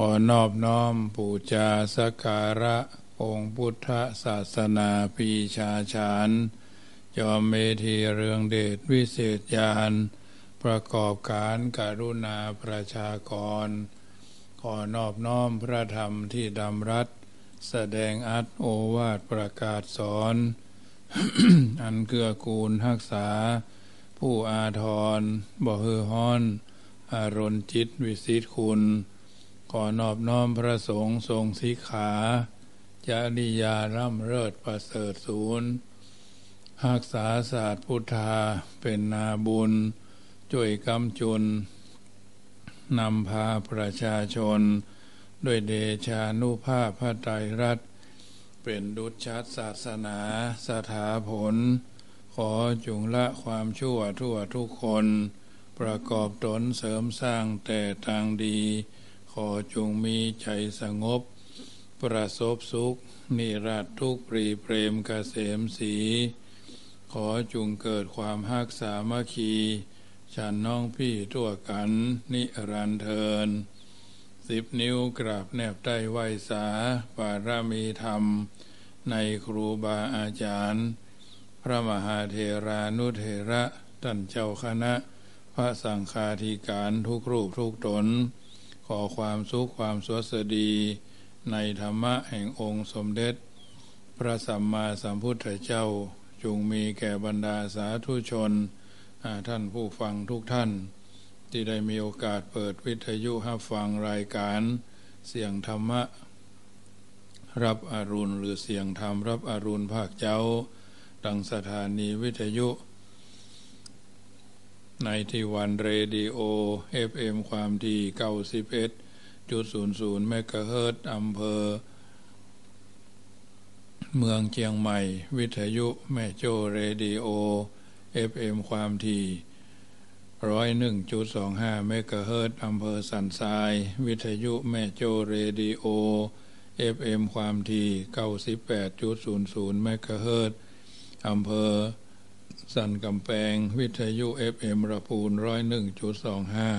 ขอนอบน้อมปูจาสการะ องค์พุทธศาสนาปีชาชานจอมเมธีเรืองเดชวิเศษญาณประกอบการการุณาประชากร ขอนอบน้อมพระธรรมที่ดำรัส แสดงอัตโอวาทประกาศสอน อันเกื้อกูลรักษา ผู้อาทรบ่เฮือฮ้อน อารนจิตวิสิทธิคุณ ขอนอบน้อมพระสงฆ์ทรงสิขาจาริยาร่ำเลิศประเสริฐศูนย์หักษาศาสตร์พุทธาเป็นนาบุญจ่วยกำจุนนำพาประชาชน ด้วยเดชานุภาพพระไตรรัตเป็นดุจชัดศาสนาสถาผล ขอจงละความชั่วทั่วทุกคน ประกอบตนเสริมสร้างแต่ทางดี อจงมีใจสงบ ประสบสุข นิรัตทุกปรีเปรมกเกษมสี ขอจุงเกิดความฮักสามัคคี ฉันน้องพี่ตัวกัน นิรันเทินสิบนิ้วกราบแนบใต้ไหวสาปารามีธรรม ในครูบาอาจารย์ พระมหาเทรานุเทระท่านเจ้าคณะ พระสังฆาธิการทุกรูปทุกตน ขอความสุขความสวัสดี ในธรรมะแห่งองค์สมเด็จ พระสัมมาสัมพุทธเจ้าจงมีแก่บรรดาสาธุชน ท่านผู้ฟังทุกท่าน ที่ได้มีโอกาสเปิดวิทยุหับฟังรายการเสียงธรรมะ รับอรุณหรือเสียงธรรมรับอรุณภาคเจ้าดังสถานีวิทยุ ในที่วันเรดิโอ FM ความที่ 91จุด00เมกะเฮิรตอำเภอ เมืองเชียงใหม่ วิทยุแม่โจเรดิโอ FM ความที่ร้อยหนึ่งจุดสองห้าเมกะเฮิรตซ์อำเภอสันทราย วิทยุแม่โจเรดิโอ FM ความที่เก้าสิบแปดจุดศูนย์ศูนย์เมกะเฮิรตซ์อำเภอ สันกำแพง วิทยุ FM ลำพูนร้อยหนึ่งจุดสองห้า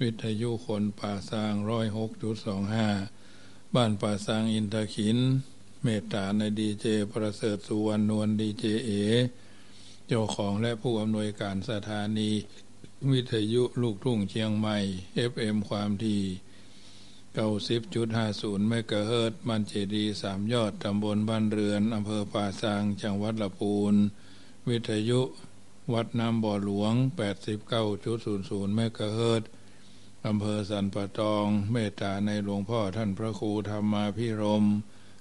วิทยุคนป่าซางร้อยหกจุดสองห้าบ้านป่าซางอินทขิน เมตตาในดีเจประเสริฐสุวรรณนวลดีเจเอเจ้าของและผู้อำนวยการสถานี วิทยุลูกทุ่งเชียงใหม่ FM ความถี่เก้าสิบจุดห้าศูนย์เมกะเฮิรตมันเจดีสามยอดตำบลบ้านเรือนอำเภอป่าซางจังหวัดละปูน วิทยุวัดน้ำบ่อหลวง 89.00เมกะเฮิรตอำเภอสันปะตอง เมตตาในหลวงพ่อท่านพระครูธรรมาพิรม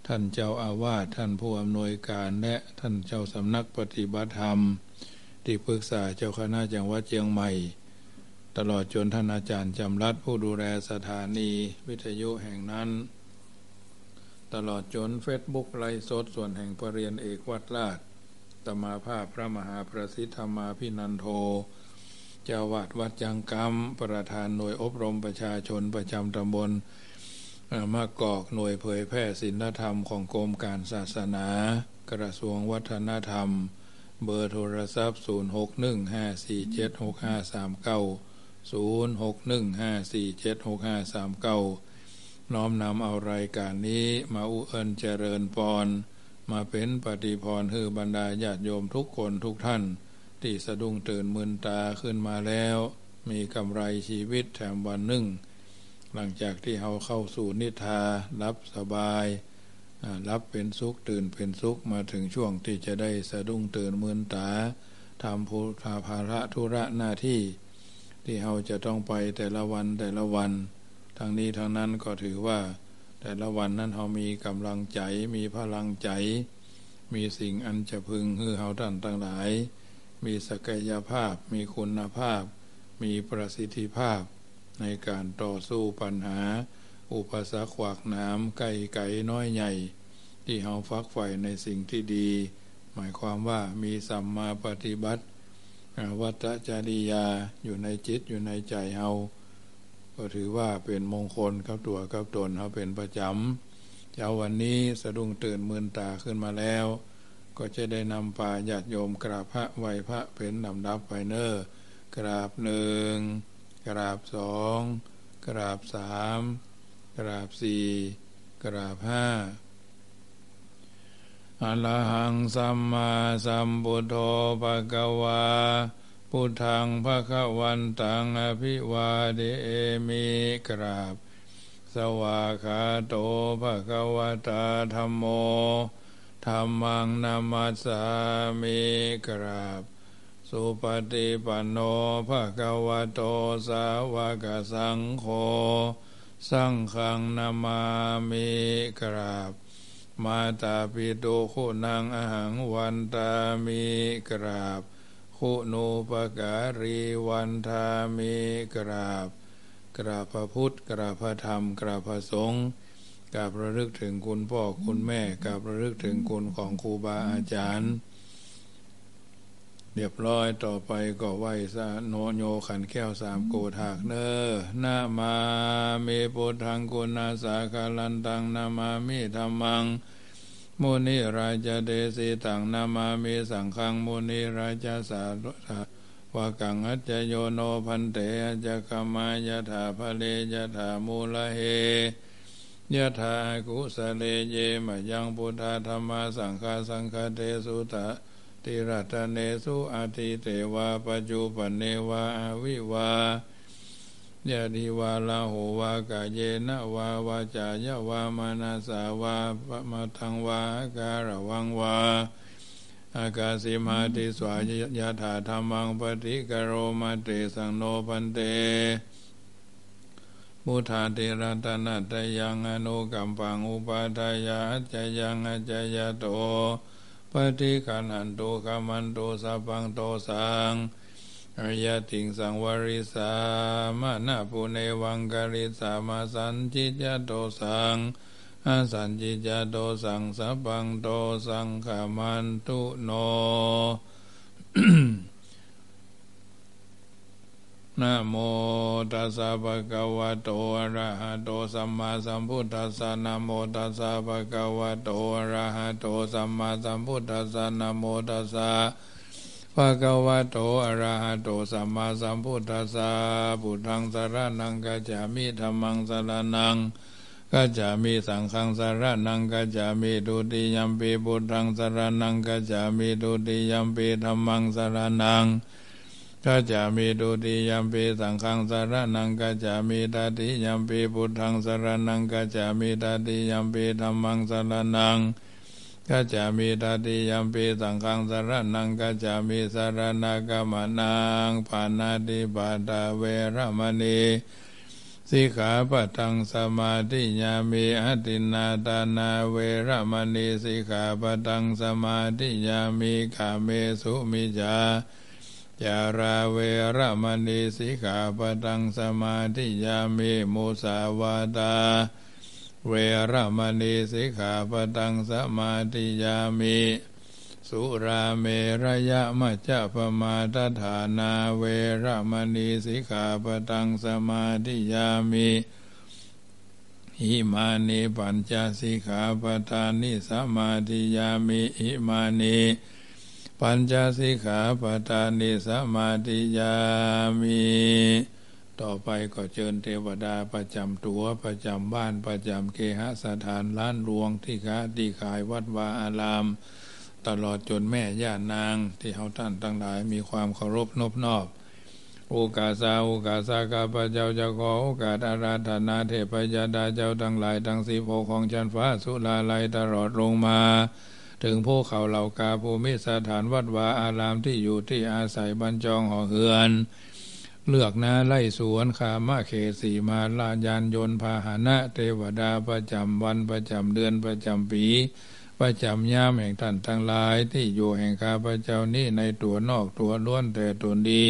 ท่านเจ้าอาวาสท่านผู้อำนวยการและท่านเจ้าสำนักปฏิบัติธรรม ที่ปรึกษาเจ้าคณะจังหวัดเชียงใหม่ ตลอดจนท่านอาจารย์จำรัดผู้ดูแลสถานี วิทยุแห่งนั้น ตลอดจนเฟซบุ๊กไลฟ์สดส่วนแห่งปรริญญาเอกวัดลาด ตมาภาพพระมหาประสิทธรรมาพินันโทเจ้าวาดวัดจังกรรม ประธานหน่วยอบรมประชาชนประจำตำบลมากอกหน่วยเผยแพร่ศีลธรรมของกรมการศาสนา กระทรวงวัฒนธรรม เบอร์โทรศัพท์ 0615476539 0615476539 น้อมนำเอารายการนี้มาอุเอินเจริญปอน มาเป็นปฏิพรคือบรรดาญาติโยมทุกคนทุกท่าน ที่สะดุ้งตื่นมืนตาขึ้นมาแล้ว มีกำไรชีวิตแถมวันหนึ่ง หลังจากที่เขาเข้าสู่นิทารับสบายรับเป็นสุขตื่นเป็นสุขมาถึงช่วงที่จะได้สะดุ้งตื่นมืนตาทำภูภาภาระธุระหน้าที่ ที่เขาจะต้องไปแต่ละวันแต่ละวันทางนี้ทางนั้นก็ถือว่า แต่ละวันนั้นเรามีกำลังใจมีพลังใจ มีสิ่งอันจะพึงคือเฮาท่านตั้งหลาย มีศักยภาพ มีคุณภาพ มีประสิทธิภาพ ในการต่อสู้ปัญหา อุปสรรคขวากน้ำไก่ไก่น้อยใหญ่ ที่เฮาฟักใฝ่ในสิ่งที่ดี หมายความว่ามีสัมมาปฏิบัติวัตจริยาอยู่ในจิตอยู่ในใจเฮา ก็ถือว่าเป็นมงคลกับตัวกับตนเขาเป็นประจำเจ้าวันนี้สะดุ้งตื่นมืนตาขึ้นมาแล้ว ก็จะได้นำปาญาติโยมกราบพระไหวพระเป็นลำดับไปเนอร์กราบหนึ่งกราบสองกราบสามกกราบสี่กราบห้าอรหังสัมมาสัมพุทโธภะคะวา พุทธังภะควันตังอภิวาเดมิกราบ สวาคาโตภะควตาธรรมโมธรรมังนามัสสามิกราบ สุปฏิปันโนภะคะวะโตสาวกสังโฆสังฆังนามามิกราบ มาตาปิโตคุณังอหังวันตามิกราบ คุณูปการีวันทามิกราบ กราบพระพุทธ กราบพระธรรม กราบพระสงฆ์กราบระลึกถึงคุณพ่อคุณแม่กราบระลึกถึงคุณของครูบาอาจารย์เรียบร้อยต่อไปก็ไหวสะโนโยขันแก้วสามโกถากเนอนามาเมปุทังกุณาสาคาลันตังนามามิธรรมัง มุนิราชเดสีตังนามามิสังฆังมุนิราชสาธุวากังอัจโยโนพันเตอจกมายถาภเลยถามูลเฮยะถากุสเลเยมยังพุทธธรรมสังฆาสังฆเทสุตะติรัตเนสุอาทิเตวาปจุปเนวาอวิวา ยะดิวาลาหูวากาเยนะวาวาจายะวามานาสาวาปะมาทังวาการะวังวาอากาสิมาติสวายะถาธรรมังปฏิกโรมาเตสังโนพันเตมุทาเทระตนาตยังอนุกัมปังอุปาทายาจยังอจยโตปฏิคันหันโตกามันโตสัพังโตสัง อายะติงสังวริสามานาปุเนวังกาลิสามาสันจิจโตสังอาสันจิจโตสังสัพังโตสังขามันตุโนนะโมตัสสะภะคะวะโตอะระหะโตสัมมาสัมพุทธัสสะนะโมตัสสะภะคะวะโตอะระหะโตสัมมาสัมพุทธัสสะนะโมตัสสะ ภะคะวะโตอะระหะโตสัมมาสัมพุทธัสสะพุทธังสารณังกัจจามิธัมมังสารณังกัจจามิสังฆังสรณังกัจจามิดุติยัมปีพุทธังสารณังกัจจามิดุติยัมปีธัมมังสารณังกัจจามิดุติยัมปีสังฆังสารนังกัจจามิตาติยัมปีพุทธังสารนังกัจจามิตาติยัมปีธรรมังสารนัง กัจจามิตติยัมปีสังฆังสารนังกัจจามิสารนากามนังปานาติปาตาเวรมณีสิกขาปทังสมาธิญามีอตินาตานาเวรมณีสิกขาปทังสมาธิญามีขาเมสุมิจาจาราเวรมณีสิกขาปตังสมาธิยามิมุสาวาตา เวรมณีสิกขาปตังสมาธิยามิสุราเมรยะมัจจปมาตฐานาเวรมณีสิกขาปตังสมาธิยามิอิมานิปัญจสิกขาปทานิสมาธิยามิอิมานิปัญจสิกขาปทานิสมาธิยามี ต่อไปก็เชิญเทวดาประจำตัวประจำบ้านประจำเคหสถานล้านรวงที่ค้าที่ขายวัดวาอาราม ตลอดจนแม่ย่านาง ที่เขาท่านทั้งหลายมีความเคารพนบนอบโอกาสาโอกาสากาพระเจ้าจะขอโอกาสอาราธนาเทพยดาเจ้าทั้งหลายทั้งสีโพของจันฟ้าสุลาลัยตลอดลงมาถึงภูเขาเหล่ากาภูมิสถานวัดวาอารามที่อยู่ที่อาศัยบรรจองห่อเฮือน เลือกนาไล่สวนขามะเขสีมาลายานยนต์พาหนะเทวดาประจำวันประจำเดือนประจำปีประจำยามแห่งท่านทั้งหลาย ที่อยู่แห่งข้าพระเจ้านี้ในตัวนอกตัวล้วนแต่ตนดี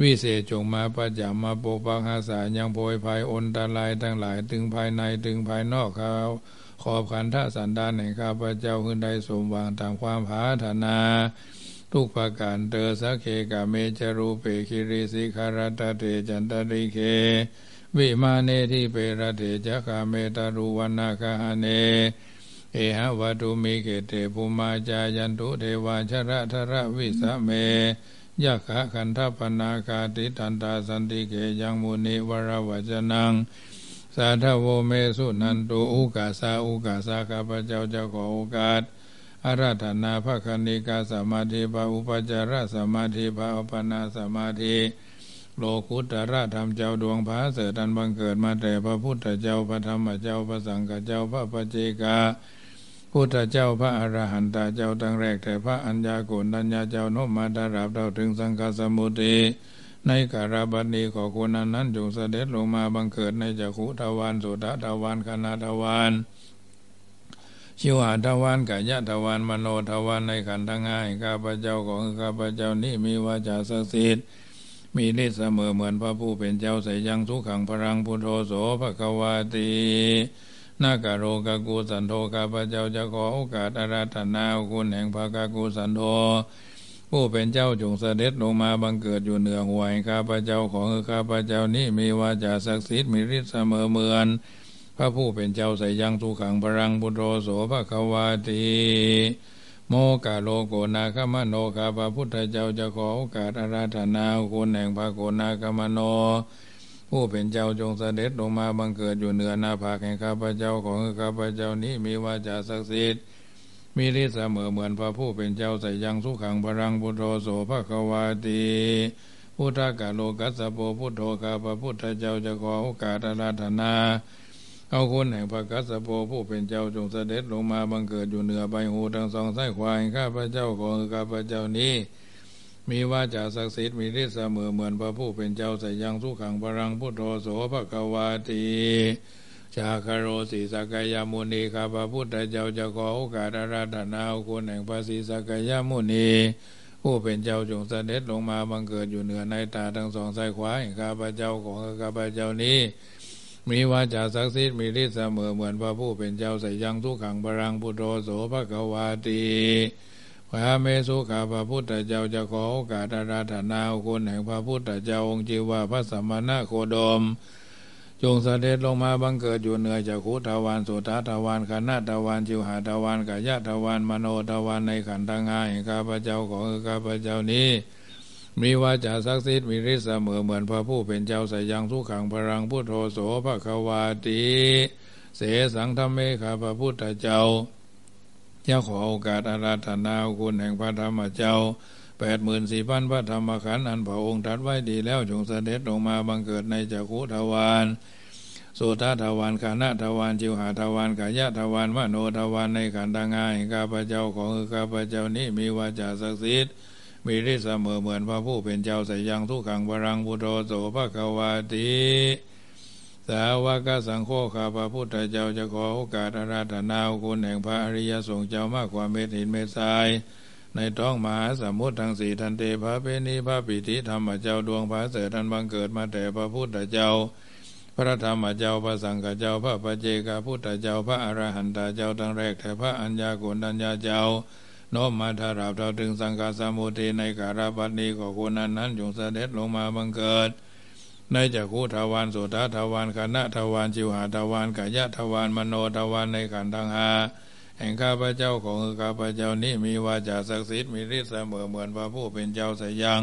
วิเศษจงมาประจำมาปกปักหาสายังโพยภัยอนตรายทั้งหลาย ถึงภายในถึงภายนอกเขาขอบขันธสันดานแห่งข้าพระเจ้าขึ้นได้สมหวังตามความผาธนา ทุกประการเตอสักเคกาเมจรูเปคิริสิคารตเตจันตริเค วิมาเนที่เปรเตจักาเมตารุวันาคาเน เอหะวัตุมิเกเตภูมาจายันตุเทวาชระทระวิสเมยักขะขันธปนาคาติตันตาสันติเกยังมุนิวรวัจนังสาธโวเมสุนันตุอุกาสาอุกาสาข้าพเจ้าเจะขอโอกาส อาราธนาภคณิกาสมาธิภาอุปจารสมาธิภาอปนาสมาธิโลกุตระธรรมเจ้าดวงพระเสดันบังเกิดมาแต่พระพุทธเจ้าพระธรรมเจ้าพระสังฆเจ้าพระปเจกาพุทธเจ้าพระอรหันตเจ้าตั้งแรกแต่พระอัญญาโกณัญญาเจ้านมาดาราบเท่าถึงสังฆสมุติในการาบันีขอคุณนั้นนั้นจงเสด็จลงมาบังเกิดในจักขุทวารสุตทวารคณาทวาร ชิวหาทวารกายะทวารมโนทวารในขันธ์ทั้งห้าข้าพเจ้าของข้าพเจ้านี้มีวาจาศักดิ์สิทธิ์มีฤทธิ์เสมอเหมือนพระผู้เป็นเจ้าใส่ยังทุกขังพรังพุทโธโสภควาตีนากโรกากูสันโธข้าพเจ้าจะขอโอกาสอาราธนาคุณแห่งพระกากูสันโธผู้เป็นเจ้าจงเสด็จลงมาบังเกิดอยู่เหนือหวยข้าพเจ้าของข้าพเจ้านี้มีวาจาศักดิ์สิทธิ์มีฤทธิ์เสมอเหมือน พระผู้เป็นเจ้าเสยยัง สุขังพลังพุทโธโสภควาติ โมกาโร โกนาคมโน ข้าพระพุทธเจ้าจะขอโอกาสอาราธนาคุณแห่งพระโกนาคมโน ผู้เป็นเจ้าจงเสด็จลงมาบังเกิดอยู่เหนือนาภาแห่งข้าพเจ้าของข้าพเจ้านี้มีวาจาศักดิ์สิทธิ์มีฤทธิ์เสมอเหมือนพระผู้เป็นเจ้าเสยยังสุขังพลังพุทโธโสภควาติ พุทธกาโร กัสสโปพุทโธข้าพระพุทธเจ้าจะขอโอกาสอาราธนา เอาคุณแห่งพระกัสสโปผู้เป็นเจ้าจงเสด็จลงมาบังเกิดอยู่เหนือใบหูทั้งสองไส้ควายข้าพระเจ้าของข้าพระเจ้านี้ มีว่าจาศักดิ์สิทธิ์มีฤทธิ์เสมอเหมือนพระผู้เป็นเจ้าใส่ยังสุขังพรังพุทโธโสภควาตีชาคารโรสีสกายามุนีข้าพระพุทธเจ้าจะขอโอกาสอาราธนาคุณแห่งพระศรีสกายามุนีผู้เป็นเจ้าจงเสด็จลงมาบังเกิดอยู่เหนือในตาทั้งสองไส้ควายข้าพระเจ้าของข้าพระเจ้านี้ มีวาจาศักดิ์สิทธิ์มีฤทธิ์เสมอเหมือนพระผู้เป็นเจ้าใส่ยังทุกขังบรังพุทโธโสภควาตีพระเมสุขาพระพุทธเจ้าจะขอโอกาสาราธนาคุณแห่งพระพุทธเจ้าองค์จีวาพระสัมมาณโคดม จงเสด็จลงมาบังเกิดอยู่เหนือจากขุทวานสุตทวานคณะทวานจิวหาทวานกายะทวานมโนทวานในขันธ์ทั้งห้าข้าพเจ้าของข้าพเจ้านี้ มีวาจาศักดิ์สิทธิ์มีฤทธิ์เสมอเหมือนพระผู้เป็นเจ้าใส่ยังทุกขังพรังพุทโธโสภควาติเสสังธรรมเมขาพระพุทธเจ้าจะขอโอกาสอาราธนาคุณแห่งพระธรรมเจ้าแปดหมื่นสี่พันพระธรรมขันธ์อันพระองค์ทัดไว้ดีแล้วจงเสด็จลงมาบังเกิดในจักขุทวารสุทาทวารคานะทวารจิวหาทวารกายะทวารมโนทวารในขันธ์ต่างๆข้าพเจ้าของข้าพเจ้านี้มีวาจาศักดิ์สิทธิ์ มีฤทธิ์เสมอเหมือนพระผู้เป็นเจ้าใส่ยังทุกขังบรังพุโธโสภะควาติสาวกสังโฆข้าพระพุทธเจ้าจะขอโอกาสอาราธนาคุณแห่งพระอริยสงฆ์เจ้ามากกว่าเม็ดหินเม็ดทราย ในท้องมหาสมุทรทั้งสี่ทันเตพระเปณีพระปิติธรรมเจ้าดวงพระเสดันบังเกิดมาแต่พระพุทธเจ้า พระธรรมเจ้าพระสังฆเจ้าพระปเจกาพุทธเจ้าพระอรหันตเจ้าทั้งแรกแต่พระอัญญาโกณัญญาเจ้า น้อมมาทาราบเราถึงสังฆาสมุทีในการาบันีขอคนนั้นนั้นจงเสด็จลงมาบังเกิด ในจักขุทวารสุทาทวารคณะทวารจิวหาทวารกายะทวารมโนทวารในขันธ์ทั้งหาแห่งข้าพเจ้าของข้าพเจ้านี้มีวาจาศักดิ์สิทธิ์มีฤทธิ์เสมอเหมือนพระผู้เป็นเจ้าสยัง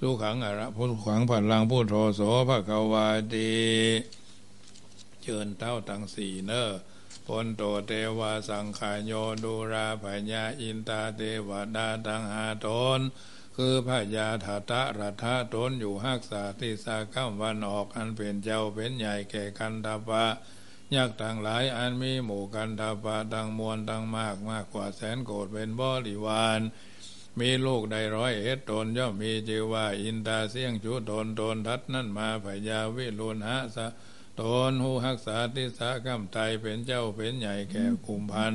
สุขังอระผู้ขังผัดลังผู้โทโสพระกวาดีเชิญเต้าทั้งสี่เน้อ พนโตเทวาสังขายโยดูราพญาอินตาเทวดาตังหาตนคือพระยาถาตะรัฐะตนอยู่หักษาที่สาข้ามวันออกอันเป็นเจ้าเป็นใหญ่แก่กันตาปะยักษ์ทั้งหลายอันมีหมู่กันตาปะตังมวลตังมากมากกว่าแสนโกดเป็นบริวารมีลูกได้ร้อยเอ็ดตนย่อมมีจิว่าอินตาเสียงชูตนตนทัดนั่นมาพญาวิรุณหะสะ ตนหูหักษาทิสากรรมไตเป็นเจ้าเป็นใหญ่แก่กลุ่มพัน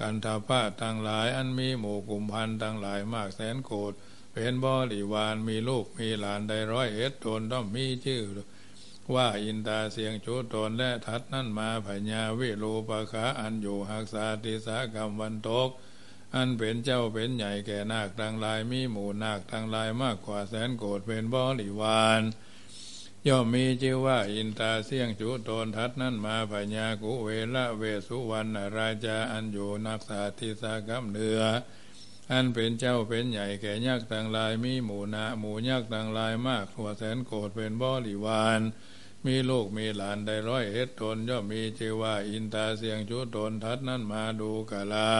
กันทาพาทั้งหลายอันมีหมู่กลุ่มพันทั้งหลายมากแสนโกดเป็นบริวารมีลูกมีหลานได้ร้อยเอ็ดตนต้องมีชื่อ ว่าอินตาเสียงชูตนและทัดนั่นมาพญาวิโลปะขาอันอยู่หักษาทิสากรรมวันตก อันเป็นเจ้าเป็นใหญ่แก่นาคทั้งหลายมีหมู่นาคทั้งหลายมากกว่าแสนโกดเป็นบริวาร ย่อมมีชื่อว่าอินตาเสี่ยงจุโตนทัดนั่นมาพญากุเวละเวสุวรรณราชาอันอยู่นักษาทิสากรรมเนือ อันเป็นเจ้าเป็นใหญ่แก่ยักษ์ต่างลายมีหมูนาหมูยักษ์ต่างลายมากหัวแสนโกดเป็นบริวารมีลูกมีหลานได้ร้อยเอ็ดตนย่อมมีชื่อว่าอินตาเสียงชุตนทัดนั้นมาดูกาลา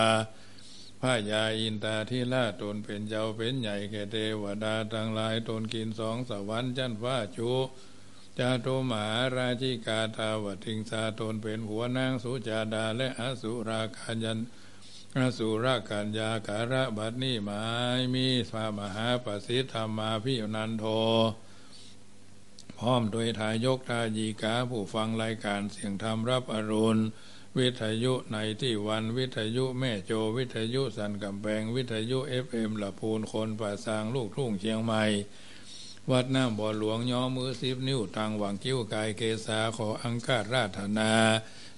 พระยาอินตาที่ล่าตนเป็นเจ้าเป็นใหญ่แก่เทวดาทั้งหลายตนกินสองสวรรค์จันฟ้าจู จาโตมหาราชิกาทาวติงสาตนเป็นหัวนางสุจาดาและอสุราคายันอสุรากัญญาการะบัดนี้หมายมีสามหาปสิทธรรมาพินันโท พร้อมโดยทายกทายีกาผู้ฟังรายการเสียงธรรมรับอรุณ วิทยุในที่วันวิทยุแม่โจวิทยุสันกำแพงวิทยุเอฟเอ็มละพูนคนป่าสางลูกทุ่งเชียงใหม่ วัดน้ำบ่อหลวงย้อมือสิบนิ้วทางหวังคิ้วกายเกษาขออังคาราธนา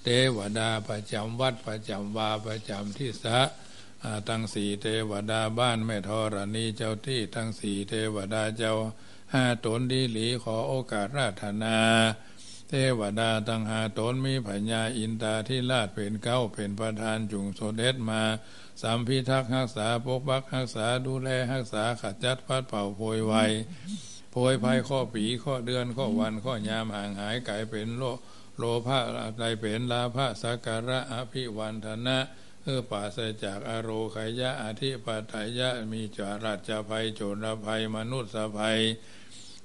เทวดาประจำวัดประจำวาประจำที่สะทั้งสี่เทวดาบ้านแม่ทรณีเจ้าที่ทั้งสี่เทวดาเจ้าห้าตนดีหลีขอโอกาสราธนา เทวดาตั้งหาตนมีพญาอินตาที่ลาดเป็นเก้าเป็นประธานจุงโสเดชมาสามพิทักษ์รักษาปกปักรักษาดูแลรักษาขัดจัดพัดเป่าโพยไว โพยภัยข้อปีข้อเดือนข้อวันข้อยามห่างหายไก่เป็นโลโลภะอะไรเป็นลาภะสักการะอภิวันธนะเออปราศจากอโรขยะอธิปัตยะมีจาราชภัยโจรภัย มนุษย์ภัย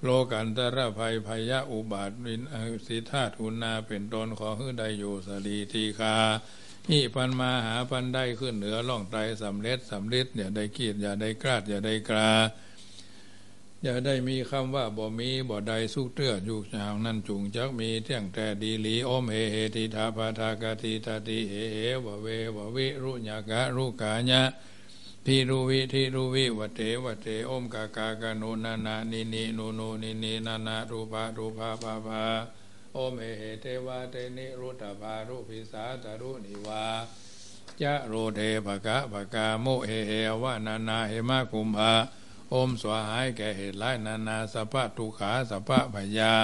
โลกันตระภัยพยะอุบาทวินสิทธาทุนาเป็นตนขอฮือได้อยู่สลีทีคาอิปันมาหาปันได้ขึ้นเหนือล่องไตรสำเร็จสำเร็จอย่าได้กีดอย่าได้กราดอย่าได้กรา อย่าได้มีคำว่าบ่มีบ่ใดสุกเตื้ออยู่ชาวนั้นจุงจักมีเที่ยงแต่ดีลีโอมเฮเฮติทาปาทากาติตาติเฮเฮวะเววะวิรุญากะรุกาญะทิรุวิทิรุวิวเตวเตโอมกากากาโนนานานินินโนนินินานารูปารูปาปาปาโอมเฮเฮเทวาเตนิรุตภารุพิสาตารุนิวาจะโรเทภกะภกาโมเฮเฮวานานาเฮมาคุมภา อมสวหายแก่เหตุไล่นานาสัพพทุขาสัพพพยา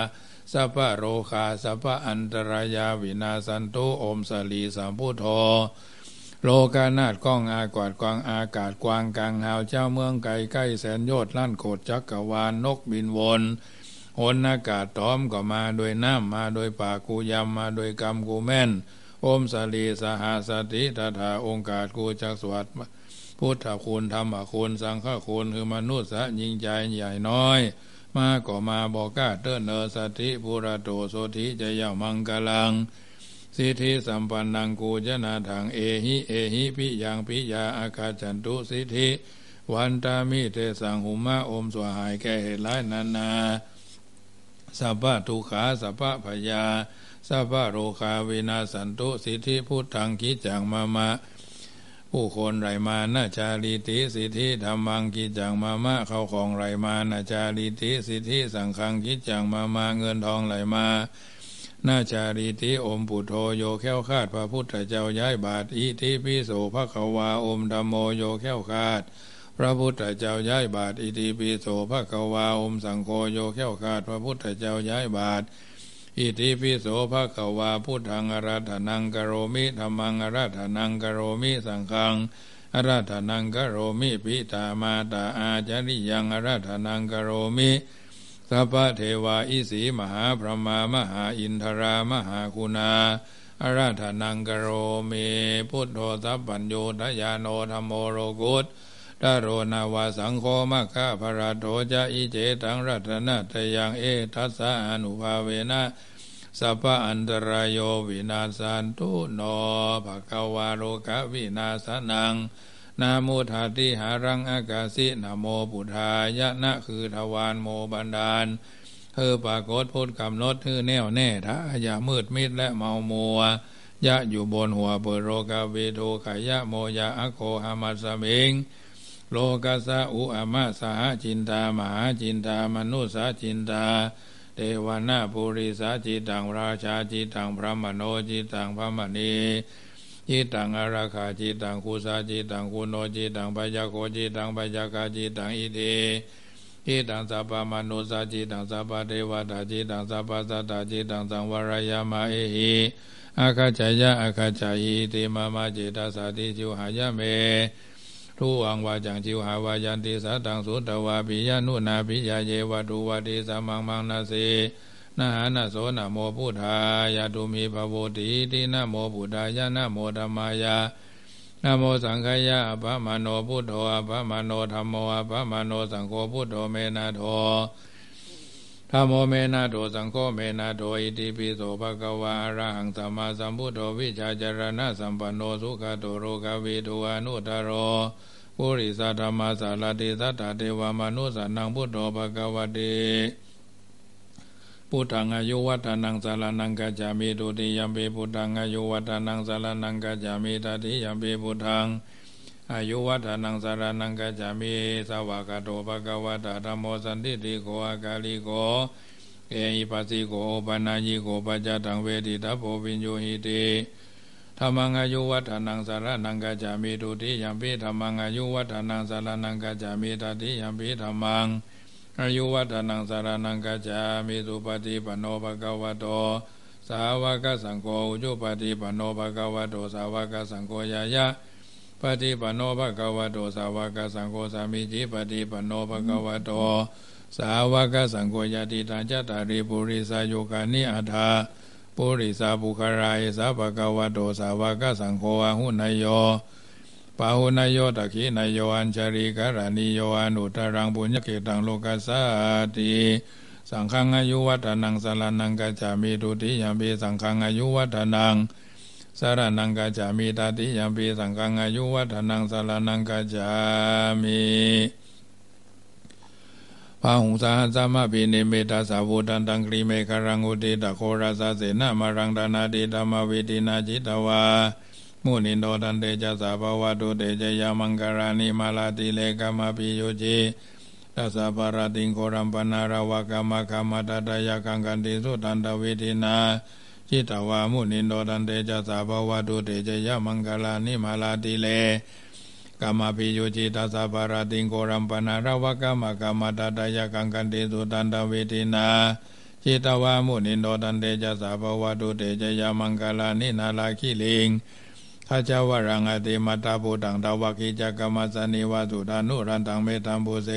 สัพพโรคาสัพพอันตรายาวินาสันตุอมสลีสัมพุทโธโลกานาดก้องอากาศกวางอากาศกวางกลางหาวเจ้าเมืองไก่ใกล้แสนโยชลั่นโคดจักกวานนกบินวนหนอากาศตอมก็มาโดยน้ำมาโดยป่ากูยำมาโดยกรรมกูแม่นอมสลีสหาสติตถาองค์กาศกูจักสวัสดิ์ พุทธคุณธรรมคุณสังฆคุณคือมนุษย์สะยิงใจใหญ่น้อย มาก็มาบอกกาเตเนอสติปุระโตโสธิจะยามังกลัง สิทธิสัมปันนังกูจนาทางเอหิเอหิพิยังพิยาอาคาจันตุสิทธิวันตามิเทสังหุมาอมสวหายแก่เหตุร้ายนานาสัพพะทุขาสัพพะพยาสัพพะโรคาวินาสันตุสิทธิพุทธังคิจังมามา ผู้คนไรมานาจารีติสิทธิธรรมังกิจังมามะเข้าของไรมานาจารีติสิทธิสังขังกิจังมามาเงินทองไหลมานาจารีติอมปุโทโยแค้วคาดพระพุทธเจ้าย้ายบาทอิทิพิโสพระขวาอมธรรมโมโยแค้วคาด พระพุทธเจ้าย้ายบาทอิทิปิโสพระขวาอมสังโฆโยแค้วคาด พระพุทธเจ้าย้ายบาท อิติปิโสภะคะวาพุทธังอาราธนังกโรมิธรรมังอาราธนังกโรมิสังฆังอาราธนังกโรมิปิตามาตาอาจาริยังอาราธนังกโรมิสัพพเทวาอิสีมหาพระมามหาอินทรามหาคุณาอาราธนังกโรมิพุทโธสัพพัญโยทยานโนธรรมโมโรกุต ดาโรนาวาสังโฆมะคะพระโทจะอิเจตังรัตนะตยังเอทัสสะอนุภาเวนะสัพพอันตรายโยวินาสันตุโนภะควาโลกะวินาสนัง นาโมทาติหารังอากาศินาโมปุทายะนะคือทวารโมบันดาลเธอปรากฏพุทธกำหนดเธอแน่วแน่ท้าอย่ามืดมิดและเมามัวยะอยู่บนหัวเปโรกาเวโทขายะโมยะอโคหามัสเมง โลกัสสะอุอามาสหจินตามหาจินตามนุสาจินตาเทวนาภูริสาจิตังราชาจิตังพระมโนจิตังพระมณีจิตังอาราคาจิตังคุสาจิตังคุโนจิตังปัญญโคจิตังปัญญกาจิตังอิเทจิตังสัพพมนุสาจิตังสัพพเทวตาจิตังสัพพสัตตาจิตังสังวรายามาเอหิอาคาจายะอาคาจายิติมามาจิตาสาติจิวหายะ ထိုဝံဝါကြံခြေဝါဝါယံတေသာတံသောတဝါပိယနုနာပိယယေဝတုဝတေသာမံမနစေနဟနသောနမောဗုဒ္ဓယတုမေဘဝတိတိနမောဗုဒ္ဓယနမောဓမ္မာယနမောသံဃာယအဘမနောဗုဒ္ဓောအဘမနောဓမ္မောအဘမနောသံဃောဗုဒ္ဓောမေနထော ธรรมายานะโมสัมโนะมโนธรรมโมพระมโนสังโฆเมนาโธธรรมโมเมนาโตสังโฆเมนาโตอิติปิโสภะคะวะอะระหังสัมมาสัมพุทโธวิชาจารณะสัมปันโนสุขโตโรกวิทูอนุตตโรปุริสัทธรรมสารติสัทธาเทวมนุสันนังพุทโธภะคะวะเตพุทธังอายุวัฒนังสารนังกัจจามิตุติยัมปิพุทธังอายุวัฒนังสารนังกัจจามิตติยัมปิพุทธัง อายุวัฒนังสารนังกัจามิสวากาโตภะคะวะตาธรรมโมสันติติโกอากาลิโก เอหิปัสสิโกปนาญิโกปัจจตังเวทิตาโพวิญโยหิติธรรมังอายุวัฒนังสารนังกัจามิตุติยัมปิธรรมังอายุวัฒนังสารนังกัจามิตติยัมปิธรรมังอายุวัฒนังสารนังกัจามิสุปฏิปโนภะคะวะโตสาวกสังโฆอุจุปฏิปโนภะคะวะโตสาวกสังโฆยายะ ปฏิปโนภะคะวะโตสาวกสังโฆสามิจิปฏิปโนภะคะวะโตสาวกสังโฆยติตาจัตตาริปุริสายุกานิอัฏฐาปุริสาบุคารายสาภะคะวะโตสาวกสังโฆอาหุนายโยปาหุนายโยตะขีนายโยอัญชริการานิโยอนุตรังบุญญเกตังโลกัสสาติสังฆังอายุวัฒนังสารนังกัจจามิตุติยามีสังฆังอายุวัฒนัง สารนังกัจามิตาติยามปีสังฆังอายุวัฒนังสารนังกัจามิพาหุสาสามะปินิเมตาสาวุตันตังกรีเมฆรังอุติตะโคราสาเสนามารังดานาติธรรมวิตินาจิตวามุนิโนตันเตจัสสะภวตุเตจยามังกรานิมาลาติเลกามาปิโยเจตัสสะปารติงโครัมปนาราวกามะคามาตตายาคังกันติสุตันตเวทินา จิตวามุนินโนตันเตจัสสะภวตุเตจยามังกรานิมาลาติเลกามาปิโยจิตัสสะปารติงโครัมปนาราวกามะคามาตตายาคังกันติสุตันตเวทินาจิตวามุนินโนตันเตจัสสะภวตุเตจยามังกรานินาลาคิลิงทัจวรังอติมัตาภูตังตาวกิจักรรมสนิวาสุดานุรันตังเมตัมบุเส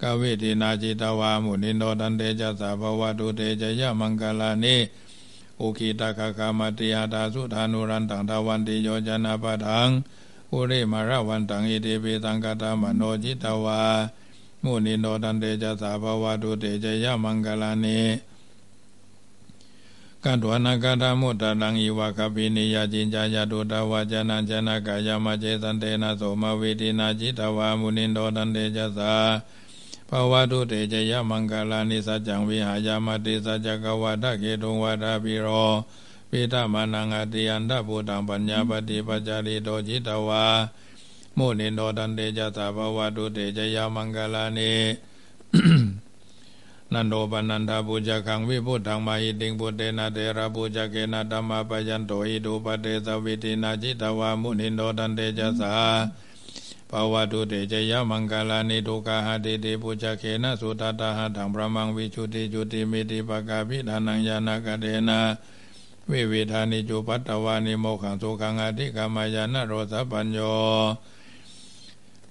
กวิตินาจิตวามุนินโนตันเตจัสสะภวตุเตจยมังกลานิ โอคิตากคามติยาตาสุธานุรันตังทวันติโยจนาปะทังอุริมารวันตังอิติปิตังกตามโนจิตวามุนิโนตันเตจัสสะภวตุเตจยมังกลานิกัตวนากัตมุตตะนังอีวะคปินิยาจินจายาตุตวาจนะจนะกายามเจสันเตนะโสมวิตินาจิตวามุนินโดตันเตจัสสา ภาวะตุเตจยมังกาลานิสัจจังวิหายามติสัจจกวะทะเกตุวะทะปิโรปิตามานังอติยันตพุตังปัญญาปฏิปัจจาริโตจิตวามุนินโดตันเตจัสสาภาวะตุเตจยมังกาลานินันโดปนันทาปูจคังวิพุทธังมาหิติงพุทเตนะเทระปูจเกนะธรรมปยันโตหิดูปเตสวิตินาจิตวามุนินโดตันเตจัสสา ภาวะตุเตจยมังกาลานิทุกาหติติปุจเกนะสุตตาหะถังพระมังวิชุติจุติมิติปกาภิธานังยานากเดนะวิวิธานิจุปัตตวานิโมขังสุขังอธิกามายานะโรสปัญโย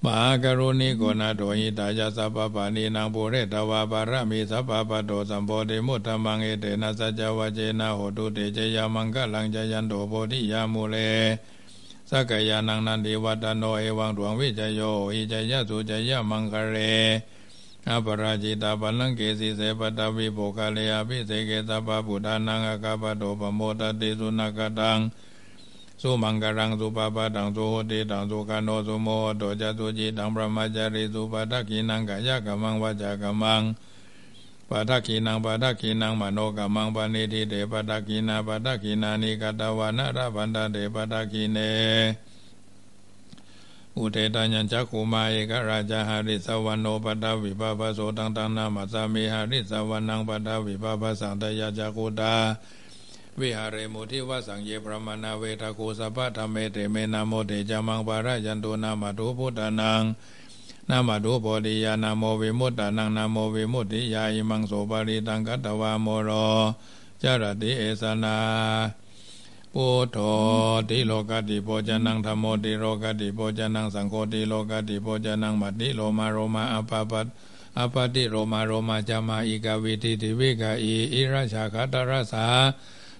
มหากรุณิโกนาโดหิตายาสัพพปานีนางปุเรตวาบารมีสัพพปโตสัมโพธิมุตตมังเอเตนะสัจวะเจนะโหตุเตเจยามังคะลังจยันโตโพธิยามุเล สักยานังนันติวัตโนเอวังดวงวิจโยอิจยะสุจยะมังคะเรอปราจิตาปัลังเกสิเสปตาวิโภคาเลอภิเสเกตาปะพุทานังอากาปโตปโมตติสุนักตังสุมังกรังสุปปะตังสุโหติตังสุกานโนสุโมโตจะสุจิตังพระมจาริสุปะทักขินังกายกมังวจากมัง ปะทักขินังปะทักขินังมโนกมังปณิทิเตปะทักขินาปะทักขินานิกตวานะระพันตเตปะทักขิเนอุเทตัญจักขุมาเอกราชหาริสวรรณโนปัตตวิปปโสตังตังนามัสสามิหาริสวรรณังปัตตวิปปสังตยาจักขุตาวิหารเรมุทิวสังเยปรมาณาเวทโกสภะธรรมเเตเมนาโมเตจามังปารายันตุนามาตุพุทธานัง นามาตุโพธิยานาโมวิมุตตานังนาโมวิมุตติยาอิมังโสปาริตังกัตวาโมโรจารติเอสนาปุโธติโลกติโพจนังธรรมโมติโลกติโพจนังสังโฆติโลกติโพจนังมัตติโลมาโรมาอภาปัตออปติโรมาโรมาจามาอีกาวิติติวิกาอีอิราชาคตรสา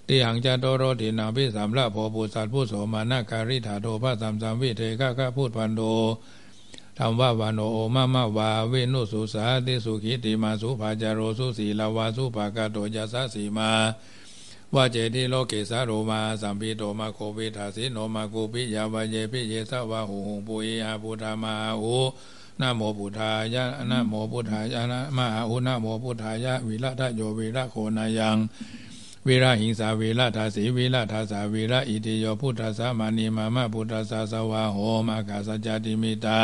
ติหังจโตโรตินาพิสามละโพปุสัตผู้โสมานาการิธาโทพระสามสามวิเทกะกะพูดพันโด ธรรมว่าวานโนโอมามาวาเวนุสุสาติสุขิติมาสุภาจโรสุสีลาวาสุภากาโตยัสสีมาวาเจติโลเกสาโรมาสัมปิโตมาโควิทาสิโนมากูปิยาวาเยปิเยสวะหูหูปุยอาปุธามาหูนะโมพุทธายะนะโมพุทธายะนะมาอุนะโมพุทธายะวิระทะโยวิระโคนายังวิระหิงสาวิระทาสีวิระทาสาวิระอิติโยพุทธสามานีมามะพุทธสาสวะโหมากาสจติมิตา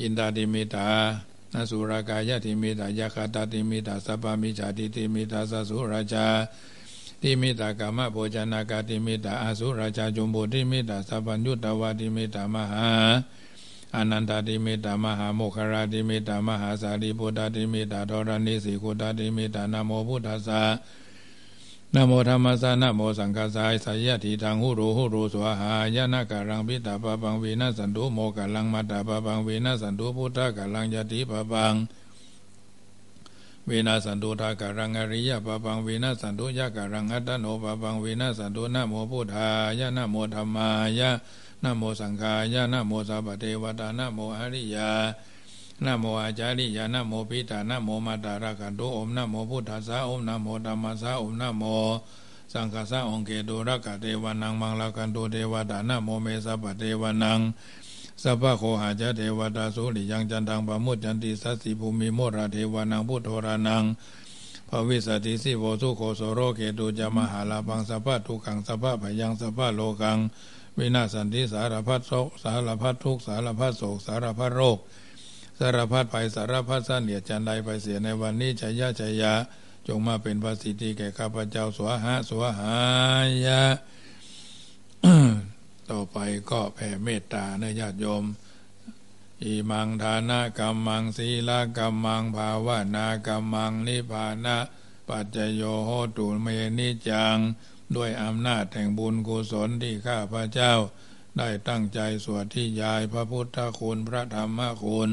อินตาติมิตานสุรากายติมิตายะคาตติมิตาสัพพมิจาติติมิตาสสุราจาติมิตากามะโภจนากาติมิตาอสุราชาจุมบุติมิตาสัพพัญญุตวาติมิตามหาอนันตติมิตามหาโมคคราติมิตามหาสารีพุทธติมิตาทรณิสิกุตติมิตานโมพุทธัสสะ นโมธรรมสานโมสังฆสายสายติทางหุรูหุรูสวหายานาการังพิตาปะปังวีนาสันตุโมกัลังมัตตาปะปังวีนาสันตุพุทธกัลังยติปะปังวีนาสันตุทาการังอริยปะปังวีนาสันตุยะการังอัตโนปะปังวีนาสันตุนะโมพุทธายะนะโมธรรมายะนะโมสังฆายะนะโมสัพพเทวตานะโมอริยา นะโมอาจาริยานะโมปิตานะโมมาตาระกันโตอมนะโมพุทธัสสะอมนะโมธรรมสะอมนะโมสังฆาสะองเกตุระกะเทวานังมังลากันโตเทวดานะโมเมสัพพเทวานังสัพพะโคหาจเทวดาสุริยังจันทังปะมุจจันติสัสสิภูมิโมราเทวานังพุทโธรานังภวิสติสิโวสุโคโสโรเกตุจามหาลาพังสัพพะทุกังสัพพะพยังสัพพะโลกัง วินาสันติสารพัดโศกสารพัดทุกสารพัดโศกสารพัดโรค สารพัดไปสารพัดสั้นเหลียดจันใดไปเสียในวันนี้ชัยยะชัยยะ จงมาเป็นภาสิทธิแก่ข้าพเจ้าสวหะสวหายะ ต่อไปก็แผ่เมตตาในญาติโยมอิมังทานากรรมังศีลกรรมังภาวนากรรมังนิพานะปัจจโยโหตุเมนิจัง ด้วยอำนาจแห่งบุญกุศลที่ข้าพระเจ้า ได้ตั้งใจสวดที่ยายพระพุทธคุณพระธรรมคุณ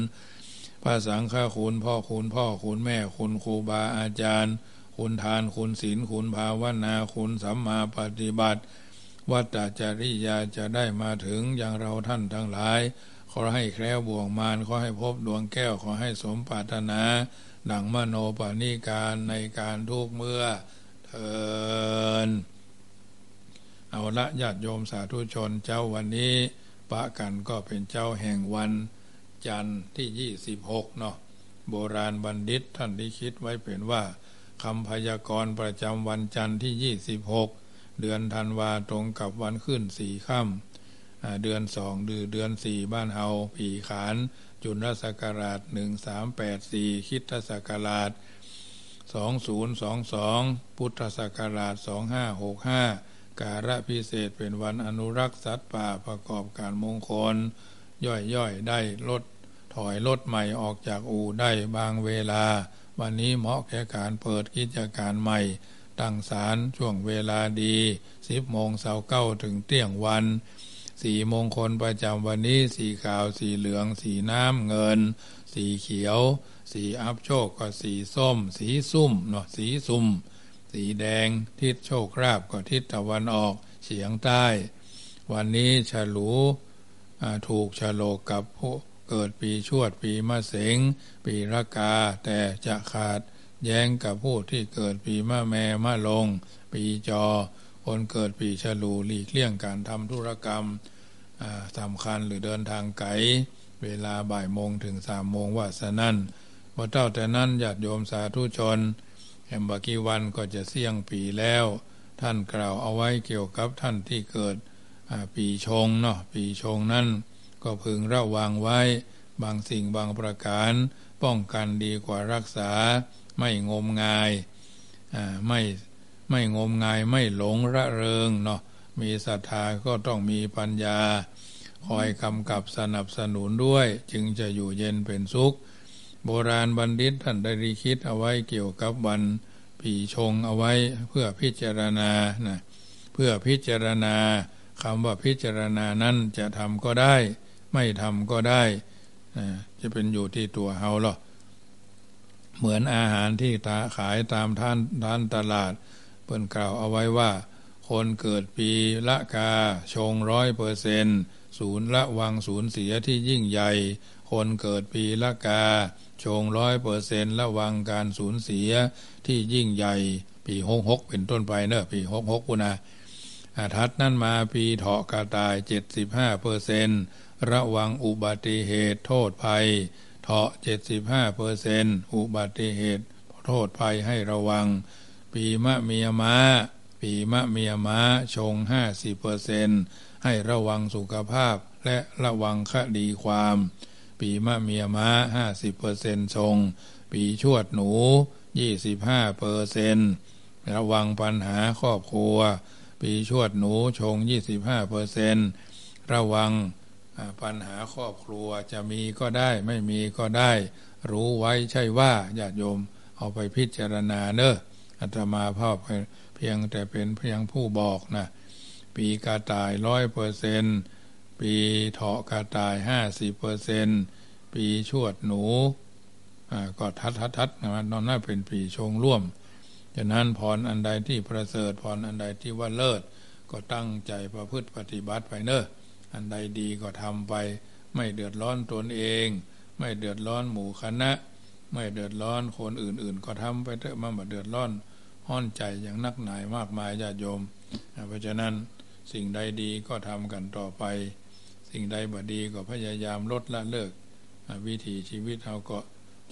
ระสังฆคุณพ่อคุณพ่อคุณแม่คุณครูบาอาจารย์ คุณทานคุณศีลคุณภาวนาคุณสัมมาปฏิบัติ วัตจริยาจะได้มาถึงอย่างเราท่านทั้งหลาย ขอให้แคล้วบ่วงมารขอให้พบดวงแก้วขอให้สมปรารถนาดังมโนปาณิการในการทุกเมื่อเทินเอาละญาติโยมสาธุชนเจ้าวันนี้ ปะกันก็เป็นเจ้าแห่งวัน จันทร์ที่ยี่สิบหกเนาะโบราณบัณฑิตท่านที่คิดไว้เป็นว่าคำพยากรณ์ประจำวันจันทร์ที่ยี่สิบหกเดือนธันวาตรงกับวันขึ้นสี่ค่ำเดือนสองดือเดือนสี่บ้านเฮาผีขานจุลศักราชหนึ่งสามแปดสี่คิดศักราชสองศูนย์สองสองพุทธศักราชสองห้าหกห้าการะพิเศษเป็นวันอนุรักษ์สัตว์ป่าประกอบการมงคล ย่อยๆ ได้ลด ถอยรถใหม่ออกจากอู่ได้บางเวลา วันนี้เหมาะแก่การเปิดกิจการใหม่ ตั้งศาลช่วงเวลาดีสิบโมงเสาเก้าถึงเที่ยงวัน สีมงคลประจำวันนี้ สีขาวสีเหลือง สีน้ำเงิน สีเขียว สีอัพโชคก็สีส้ม สีซุ่มเนาะสีซุ่ม สีแดง ทิศโชคราบก็ทิศตะวันออกเฉียงใต้ วันนี้ฉลูถูกฉลกกับผู้ เกิดปีชวดปีมะเสงปีรากา แต่จะขาดแย้งกับผู้ที่เกิดปีมะแม่มะลง ปีจอ คนเกิดปีฉลูหลีกเลี่ยงการทำธุรกรรมสำคัญหรือเดินทางไกลเวลาบ่ายโมงถึงสามโมงว่าสนั่นว่าเจ้าแต่นั้นญาติโยมสาธุชนแห่งบากีวันก็จะเสี่ยงปีแล้ว ท่านกล่าวเอาไว้เกี่ยวกับท่านที่เกิดปีชงเนาะปีชงนั้น ก็พึงระวังไว้ บางสิ่งบางประการ ป้องกันดีกว่ารักษา ไม่งมงายไม่ไม่งมงายไม่หลงระเริงเนาะมีศรัทธาก็ต้องมีปัญญา คอยกำกับสนับสนุนด้วย จึงจะอยู่เย็นเป็นสุข โบราณบัณฑิตท่านได้รีคิดเอาไว้เกี่ยวกับวันผีชงเอาไว้เพื่อพิจารณานะเพื่อพิจารณาคำว่าพิจารณานั้นจะทำก็ได้ ไม่ทำก็ได้จะเป็นอยู่ที่ตัวเฮาหรอเหมือนอาหารที่ตาขายตามท่านท่านตลาด เปิ้นกล่าวเอาไว้ว่า คนเกิดปีละกา ชงร้อยเปอร์เซนศูนย์ละวังศูนย์เสียที่ยิ่งใหญ่ คนเกิดปีละกา ชงร้อยเปอร์เซนละวังการสูญเสียที่ยิ่งใหญ่ ปีหกหกเป็นต้นไปเนอะปีหกหกปุนะอาทัดนั่นมาปีเถาะกระตายเจ็ดสิบห้าเปอร์เซนต์ ระวังอุบัติเหตุโทษภัยเถาะเจ็ดสิบห้าเปอร์เซนอุบัติเหตุ โทษภัยให้ระวัง ปีมะเมียมาปีมะเมียมาชงห้าสิบเปอร์เซนให้ระวังสุขภาพและระวังคดีความ ปีมะเมียมาห้าสิบเปอร์เซนชง ปีชวดหนูยี่สิบห้าเปอร์เซนระวังปัญหาครอบครัว ปีชวดหนูชงยี่สิบห้าเปอร์เซนระวัง ปัญหาครอบครัวจะมีก็ได้ไม่มีก็ได้ รู้ไว้ใช่ว่าญาติโยมเอาไปพิจารณาเนอะอาตมาพ่อเพียงแต่เป็นเพียงผู้บอกนะปีกาตายร้อยเปอร์เซนปีเถาะกาตายห้าสิบเปอร์เซนปีชวดหนูก็ทัดทัดทัดนะนอนน่าเป็นปีชงร่วมฉะนั้นพรอันใดที่ประเสริฐพรอันใดที่ว่าเลิศก็ตั้งใจประพฤติปฏิบัติไปเนอะ อันใดดีก็ทำไป ไม่เดือดร้อนตนเอง ไม่เดือดร้อนหมู่คณะ ไม่เดือดร้อนคนอื่นๆ ก็ทำไปเถอะมันมาเดือดร้อนห้อนใจอย่างนักหนายมากมายญาติโยม เพราะฉะนั้นสิ่งใดดีก็ทำกันต่อไป สิ่งใดบ่ดีก็พยายามลดละเลิก วิถีชีวิตเราก็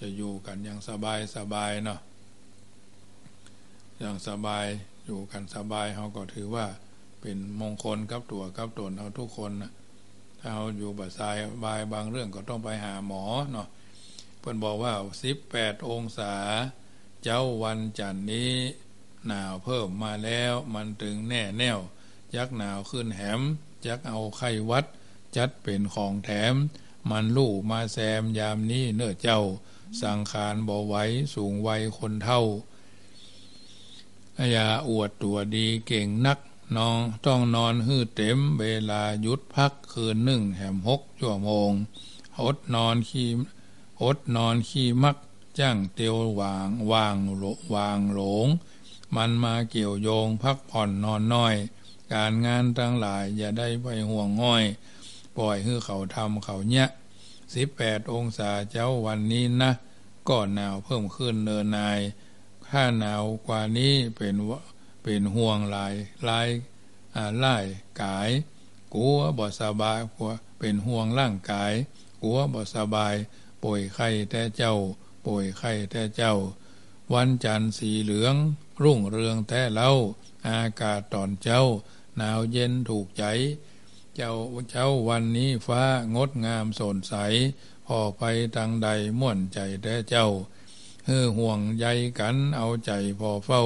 จะอยู่กันอย่างสบายสบายเนาะอย่างสบายอยู่กันสบายเขาก็ถือว่า เป็นมงคลกับตัวกับตนเอาทุกคนนะถ้าเราอยู่บัดสายบายบางเรื่องก็ต้องไปหาหมอเนาะเพื่อนบอกว่าสิบแปดองศา เจ้าวันจันนี้ หนาวเพิ่มมาแล้วมันถึงแน่แน่วยักหนาวขึ้นแหมยักเอาไข้วัด จัดเป็นของแถม มันลู่มาแซมยามนี้เนื้อเจ้า สังขารบ่ไหวสูงวัยคนเท่าอย่าอวดตัวดีเก่งนัก นองต้องนอนหื้อเต็มเวลาหยุดพักคืนหนึ่งแหมหกชั่วโมง อดนอนขี้อดนอนขี้มักจ้างเตียววางวางโลวางหลง มันมาเกี่ยวโยงพักผ่อนนอนน้อย การงานทั้งหลายอย่าได้ไปห่วงง่อย ปล่อยให้เขาทำเขาเนี้ยสิบแปดองศาเจ้าวันนี้นะก็หนาวเพิ่มขึ้นเนินนาย ถ้าหนาวกว่านี้เป็นว่า เป็นห่วงลายลายไล่กายกลัวบ่สบายกลัวเป็นห่วงร่างกายกลัวบ่สบาย ป่วยไข้แต่เจ้า ป่วยไข้แต่เจ้า วันจันทร์สีเหลือง รุ่งเรืองแต่เล่าอากาศตอนเจ้า หนาวเย็นถูกใจ เจ้าเจ้าวันนี้ฟ้างดงามสดใสพอไปทางใดม่วนใจแต่เจ้าเฮือห่วงใยกันเอาใจพอเฝ้า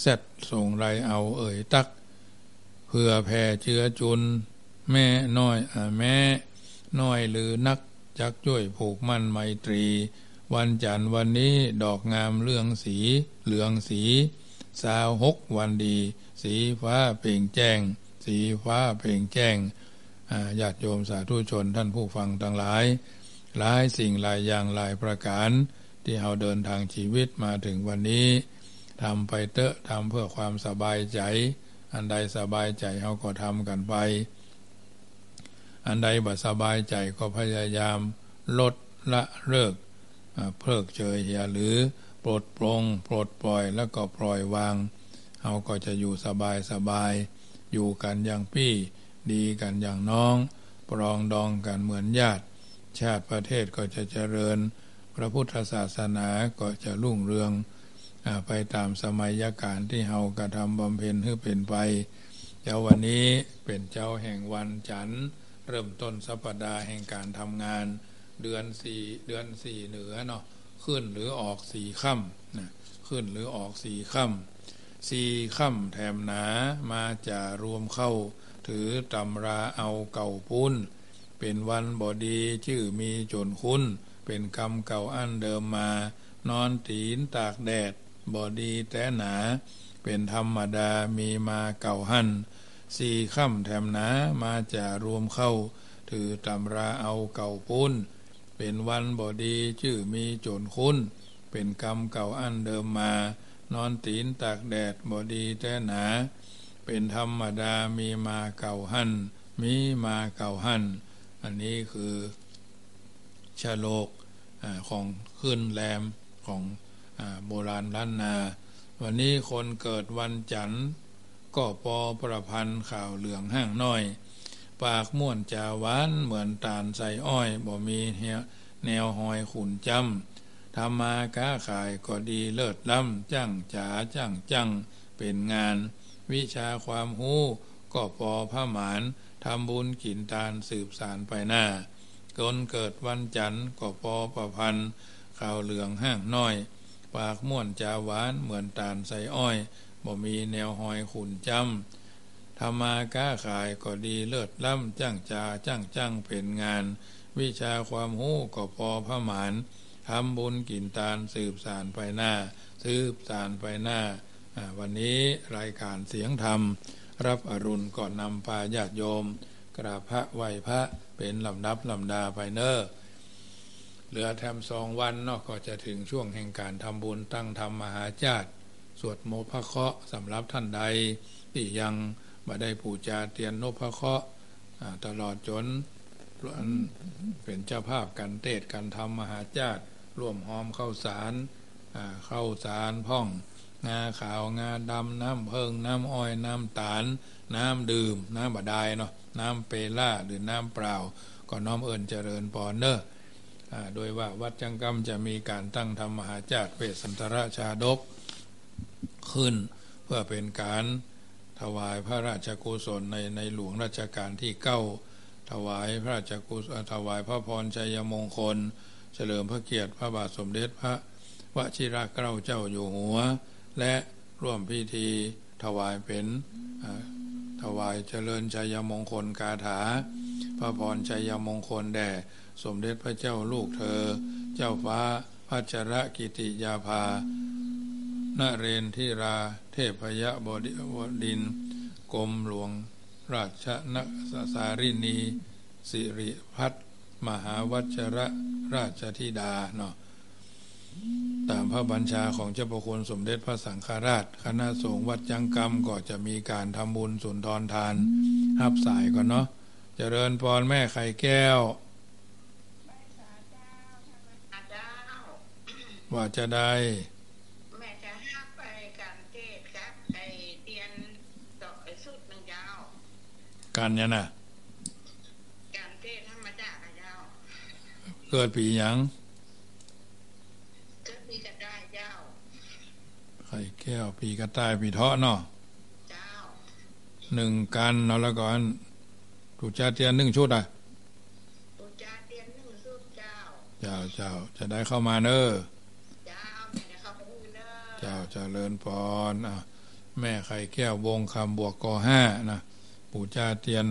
เสร็จส่งไรเอาเอ่ยตัก เพื่อแผ่เชื้อจุน แม่น้อยอแม่น้อยหรือนักจักช่วยผูกมั่นไมตรี วันจันทร์วันนี้ดอกงามเรื่องสี เหลืองสี สาวหกวันดี สีฟ้าเปล่งแจ้ง สีฟ้าเปล่งแจ้งญาติโยมสาธุชนท่านผู้ฟังทั้งหลาย หลายสิ่งหลายอย่างหลายประการ ที่เราเดินทางชีวิตมาถึงวันนี้ ทำไปเตอะทำเพื่อความสบายใจ อันใดสบายใจเขาก็ทำกันไป อันใดบ่สบายใจก็พยายามลดละเลิกเพิกเฉยอย่าหรือปลดปลงปลดปล่อยแล้วก็ปล่อยวางเขาก็จะอยู่สบายสบาย อยู่กันอย่างพี่ดีกันอย่างน้อง ปรองดองกันเหมือนญาติ ชาติประเทศก็จะเจริญ พระพุทธศาสนาก็จะรุ่งเรือง ไปตามสมัยการที่เฮากระทำบำเพ็ญให้เป็นไป เจ้าวันนี้เป็นเจ้าแห่งวันจันทร์ เริ่มต้นสัปดาห์แห่งการทำงาน เดือนสี่เดือนสี่เหนือเนาะขึ้นหรือออกสี่ค่ำนะขึ้นหรือออกสี่ค่ำสี่ค่ำแถมหนามาจะรวมเข้า ถือตำราเอาเก่าปุ้น เป็นวันบอดีชื่อมีจนคุ้น เป็นกรรมเก่าอันเดิมมา นอนตีนตากแดด บอดีแต่หนา เป็นธรรมดามีมาเก่าหันสี่ค่ำแถมหนามาจะรวมเข้า ถือตำราเอาเก่าปุ้น เป็นวันบอดีชื่อมีโจนคุณเปเป็นกรรมเก่าอันเดิมมา นอนตีนตากแดดบอดีแต่หนา เป็นธรรมดามีมาเก่าหันมีมาเก่าหันอันนี้คือชาโลกอของขึ้นแรมของ โบราณล้านนา วันนี้คนเกิดวันจันทร์ก็ปอประพันธ์ข่าวเหลืองห้างน้อย ปากม่วนจาหวานเหมือนตาลใส่อ้อยบ่มีเหียแนวหอยขุนจำทำมาค้าขายก็ดีเลิศล้ำจั่งจ๋าจั่งจั่งเป็นงาน วิชาความหู้ก็ปอผ้าหมานทำบุญกินตาลสืบสารไปหน้าคนเกิดวันจันทร์ก็ปอประพันธ์ข่าวเหลืองห้างน้อย ปากม่วนจาหวานเหมือนตาลใส่อ้อยบ่มีแนวหอยขุนจำทำมาค้าขายก็ดีเลิศล้ำจ้างจาจ้างจ้างเป็นงาน วิชาความหู้ก็พอพระหมานทำบุญกินตาลสืบสารไปหน้า สืบสารไปหน้า วันนี้รายการเสียงธรรม รับอรุณก่อนนำพาญาติโยม กราบพระไหวพระเป็นลำดับลำดาไปเนอร์ เหลือแถมสองวันเนาะก็จะถึงช่วงแห่งการทำบุญตั้งธรรมมหาจาติสวดโมพระเคาะสำหรับท่านใด ที่ยังมาได้ปูจาเตียนโนพระเคาะตลอดจนเป็นเจ้าภาพกันเทศกันทำมหาจาติร่วมหอมเข้าสารเข้าสารพ่อง งาขาวงาดำน้ำเพิงน้ำอ้อยน้ำตาล น้ำดื่ม น้ำบดายเนาะน้ำเปล่าหรือน้ำเปล่า ก็น้อมเอิญเจริญปอนเนอร์ โดยว่าวัดจังกรรมจะมีการตั้งธรรมมหาจาติเวสันตรชาดกขึ้น เพื่อเป็นการถวายพระราชกุศลในในหลวงรัชกาลที่เก้าถวายพระราชกุศลถวายพระพรชัยมงคล เฉลิมพระเกียรติพระบาทสมเด็จพระวชิรเกล้าเจ้าอยู่หัว และร่วมพิธีถวายเป็นถวายเจริญชัยมงคลกาถา พระพรชัยมงคลแด่ สมเด็จพระเจ้าลูกเธอ เจ้าฟ้าพัชรกิติยาภานเรนทิรา เทพยบดินกรมหลวง ราชนสารินี สิริพัฒมหาวัชระราชธิดาเนาะตามพระบัญชาของเจ้าประคุณสมเด็จพระสังฆราช คณะสงฆ์วัดจังกรรมก็จะมีการทำบุญสุนทรทานหับสายก่อนเนาะเจริญพรแม่ไข่แก้ว ว่าจะได้กันเนี่ยนะการเทศธรรมดาเจ้าเกิดปีหยังเกิดปีกระต่ายเจ้าไข่แก้วปีกระต่ายปีเทาะเนาะเจ้าหนึ่งกันเนาะแล้วก่อนถูกจ้าเตียนหนึ่งชุดอะถูกจ้าเตียนหนึ่งชุดเจ้า เจ้าเจ้าจะได้เข้ามาเนอะ เจ้าเจะเลินปอนอะแม่ไข่แก้ววงคำบวกกอห้านะปู่จาเตียน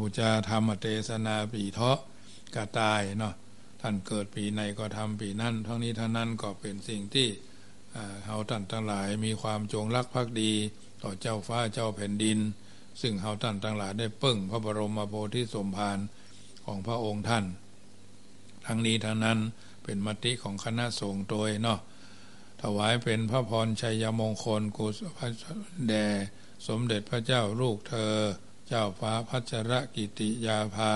ปูจาธรรมเตสนาปีเทาะกะตายเนาะท่านเกิดปีไหนก็ทำปีนั้นทั้งนี้ทั้งนั้นก็เป็นสิ่งที่เฮาท่านทั้งหลายมีความจงรักภักดี ต่อเจ้าฟ้าเจ้าแผ่นดิน ซึ่งเฮาท่านทั้งหลายได้เปิ้งพระบรมโพธิสมภารของพระองค์ท่าน ทั้งนี้ทั้งนั้นเป็นมติของคณะสงฆ์โดยเนาะ ถวายเป็นพระพรชัยมงคลกุศลแด่สมเด็จพระเจ้าลูกเธอ เจ้าฟ้าพัชรกิติยาภา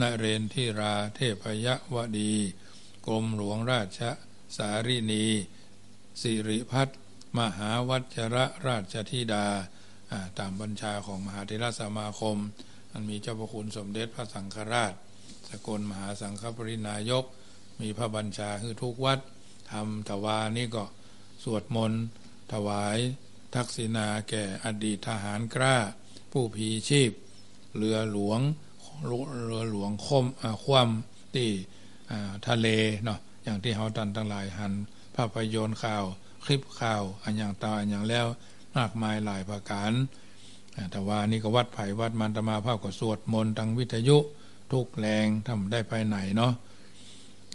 นเรนทิราเทพยวดี กรมหลวงราชสารินี สิริพัฒมหาวัชระราชธิดาตามบัญชาของมหาเทรสมาคม อันมีเจ้าพระคุณสมเด็จพระสังฆราช สกลมหาสังฆปรินายก มีพระบัญชาคือทุกวัด ทำถวานี่ก็สวดมนต์ถวาย ทักษิณาแก่อดีตทหารกล้า ผู้ผีชีพ เรือหลวงเรือหลวงคมคว่ำที่ทะเลเนาะอย่างที่เขาตันทั้งหลายหัน ภาพยนตร์ข่าว คลิปข่าว อันอย่างตาอันอย่างแล้วมากมายหลายประการแต่ว่านี่ก็วัดไผ่วัดมันตมาภาพก็สวดมนต์ทางวิทยุ ทุกแรงทำได้ไปไหนเนาะ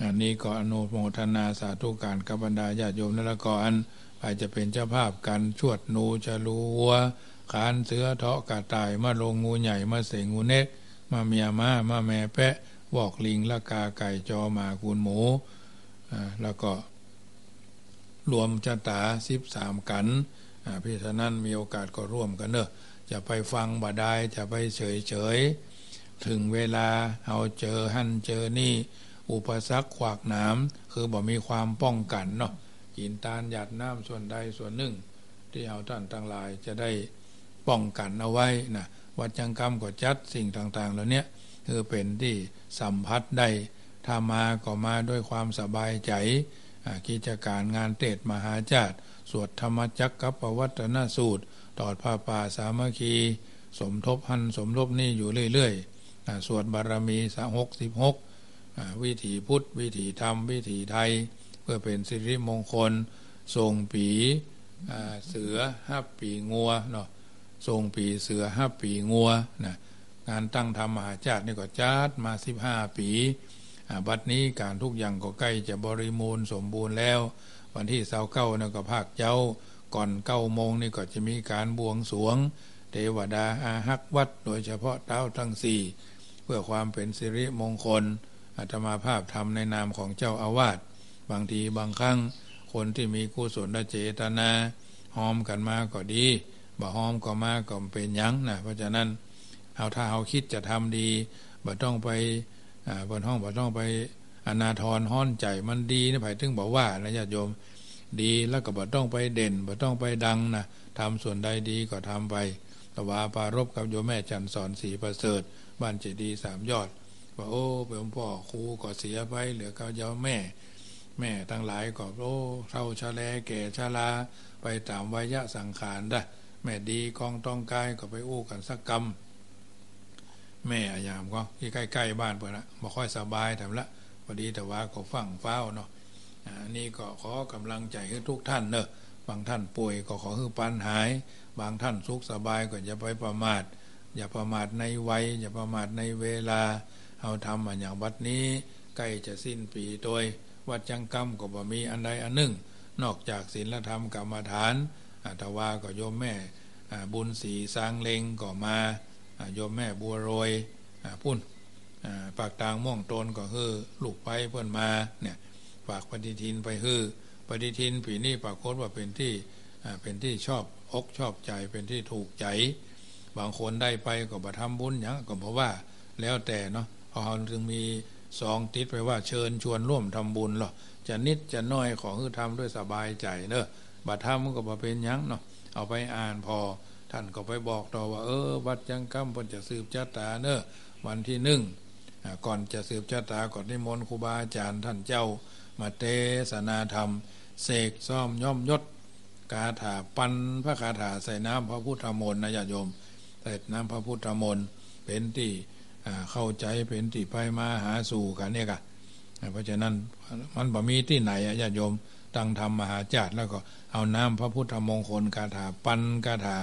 อันนี้ก็อนุโมทนาสาธุการกับบรรดาญาติโยมนละก่อนไปจะเป็นเจ้าภาพกันชวดนูจะรู้วัวขานเสือเทาะกาตายมาลงงูใหญ่มาเสงงูเน็กมาเมียมามาแม่แปะวอกลิงละกาไก่จอหมากูนหมูแล้วก็รวมจตาสิบสามกันพี่ฉะนั้นมีโอกาสก็ร่วมกันเนอะจะไปฟังบาดายจะไปเฉยเฉยถึงเวลาเอาเจอหันเจอนี่ อุปสรรคขวากน้ำคือบ่มีความป้องกันเนาะกินตาลหยาดน้ำส่วนใดส่วนหนึ่ง ที่เอาท่านทั้งหลายจะได้ป้องกันเอาไว้นะวัดจังกรรมก็จัดสิ่งต่างๆเหล่านี้คือเป็นที่สัมผัสได้ถ้ามาก็มาด้วยความสบายใจกิจการงานเตดมหาจาตสวดธรรมจักกับปวัตนสูตร ตอดผ้าป่าสามัคคี สมทบหันสมทบนี่อยู่เรื่อยๆสวดบารมีสหกสิบหก วิถีพุทธ วิถีธรรม วิถีไทย เพื่อเป็นสิริมงคลทรงปีเสือห้าปีงัวเนาะทรงปีเสือห้าปีงัวนะงานตั้งธรรมมหาจารย์นี่ก็จัดมาสิบห้าปีบัดนี้การทุกอย่างก็ใกล้จะบริมูลสมบูรณ์แล้ว วันที่เสาเก้านี่ก็ภาคเจ้าก่อนเก้าโมงนี่ก็จะมีการบวงสวง เทวดาอาฮักวัด โดยเฉพาะเต้าทั้งสี่เพื่อความเป็นสิริมงคล อาตมาภาพทำในนามของเจ้าอาวาสบางทีบางครั้ง คนที่มีกุศลเจตนาหอมกันมาก็ดีบ่หอมก็มาก็เป็นยังนะเพราะฉะนั้นเอาถ้าเอาคิดจะทำดีบ่ต้องไปบนห้องบ่ต้องไปอนาทรห้อนใจมันดีนะไผ่ถึงบอกว่านะญาติโยมดีแล้วก็บ่ต้องไปเด่นบ่ต้องไปดังนะทำส่วนใดดีก็ทำไปตวาปารบกับโยมแม่จันสอนสีประเสริฐบ้านเจดีสามยอด ว่าโอ้เป็นพ่อครูก็เสียไปเหลือก็เจ้าแม่ แม่ทั้งหลายก็โอ้เท่าชาแลแก่ชาลาไปตามวิยะสังขารได้แม่ดีกองต้องกายก็ไปอู้กันสักกรรม แม่อายามก็ที่ใกล้ๆบ้านเพื่อนละมาค่อยสบายแต่ละพอดีแต่ว่าก็ฟังเฝ้าเนาะอันนี้ก็ขอกำลังใจให้ทุกท่านเนอะบางท่านป่วยก็ขอให้ปันหาย บางท่านสุขสบายก็อย่าไปประมาท อย่าประมาทในวัยอย่าประมาทในเวลา เอาทำอย่างวัดนี้ใกล้จะสิ้นปีโดย วัดจังกรรมก็บ่มีอันใดอันหนึ่ง นอกจากศีลธรรมกรรมฐานอัตวาก็โยมแม่บุญสีสร้างเลงก็มาโยมแม่บัวโรยพุ่นปากตางม่วงตนก็คือลูกไปเพื่อนมาเนี่ยฝากปฏิทินไปคือปฏิทินผีนี่ปรากฏว่าเป็นที่เป็นที่ชอบอกชอบใจเป็นที่ถูกใจ บางคนได้ไปก็บ่ทำบุญอย่างก็เพราะว่าแล้วแต่เนาะ พอจึงมีซองติดไปว่าเชิญชวนร่วมทำบุญหรอจะนิดจะน้อยขอคือทำด้วยสบายใจเนอะบัตรทำมันก็บ่เป็นยังเนาะเอาไปอ่านพอ ท่านก็ไปบอกต่อว่า เออวัดจังกำเพิ่นจะสืบชะตาเนอะวันที่หนึ่งก่อนจะสืบชะตาก่อนนิมนต์ครูบาอาจารย์ท่านเจ้า มาเทศนาธรรม เสกซ่อมย่อมยศกาถาปันพระคาถาใส่น้ำพระพุทธมนต์นะญาติโยม ใส่น้ำพระพุทธมนต์เป็นที่ เข้าใจเป็นที่ไปมาหาสู่กันเนี่ยกะเพราะฉะนั้นมันบ่มีที่ไหนญาติโยมตั้งธรรมมหาจาร์แล้วก็เอาน้ำพระพุทธมงคลคาถาปันคาถา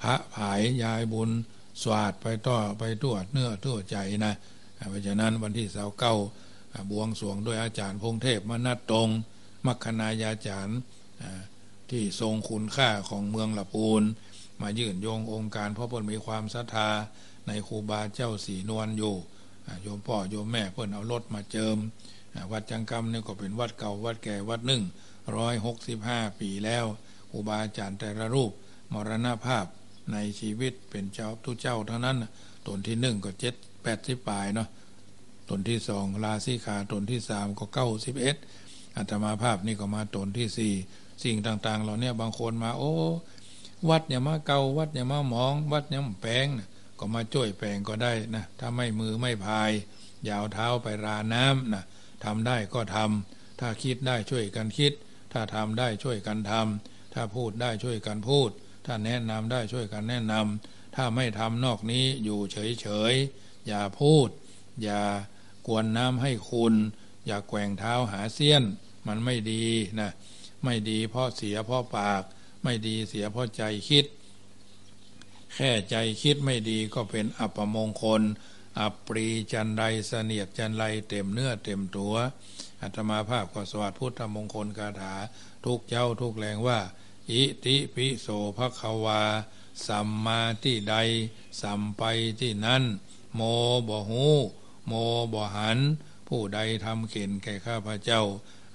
พระผายยายบุญสวาดไปต่อไปตรวจเนื้อตรวจใจนะเพราะฉะนั้นวันที่สาเก้าบวงสวงด้วยอาจารย์พงเทพมนัดตรงมัคคณายาจารย์ที่ทรงคุณค่าของเมืองละปูน มายื่นโยงองค์การเพราะเพิ่นมีความศรัทธา ในครูบาเจ้าสีนวลอยู่โยมพ่อโยมแม่เพิ่อนเอารถมาเจิม วัดจังกรรมนี่ก็เป็นวัดเก่าวัดแก่วัดหนึ่งร้อยหกสิบห้าปีแล้วครูบาอาจารย์แต่ละรูปมรณภาพในชีวิตเป็นเจ้าทุเจ้าเท่านั้นตนที่หนึ่งก็เจ็ดแปดสิบปลายเนาะตนที่สองลาสิขาตนที่สามก็เก้าสิบเอ็ดอัตมาภาพนี่ก็มาตนที่สี่สิ่งต่าง ๆ เราเนี่ยบางคนมา โอ้ วัดอย่ามาเกาวัดอย่ามามอง วัดอย่ามแปลงนะ ก็มาช่วยแปลงก็ได้นะถ้าไม่มือไม่พาย ยาวเท้าไปราน้ำนะทำได้ก็ทำถ้าคิดได้ช่วยกันคิด ถ้าทำได้ช่วยกันทำถ้าพูดได้ช่วยกันพูด ถ้าแนะนำได้ช่วยกันแนะนำถ้าไม่ทำนอกนี้อยู่เฉยๆอย่าพูด อย่ากวนน้ำให้คุณ อย่าแกว่งเท้าหาเสี้ยน มันไม่ดีนะไม่ดีเพราะเสียเพราะปาก ไม่ดีเสียเพราะใจคิด แค่ใจคิดไม่ดีก็เป็นอัปมงคล อัปรีจันไรเสนียดจันไรเต็มเนื้อเต็มตัวอัตมาภาพก็สวัสดิ์พุทธมงคลคาถา ทุกเจ้าทุกแรงว่า อิติปิโสภควา สัมมาที่ใด สัมไปที่นั้น โมบหู โมบหัน ผู้ใดทำเข็นแก่ข้าพเจ้า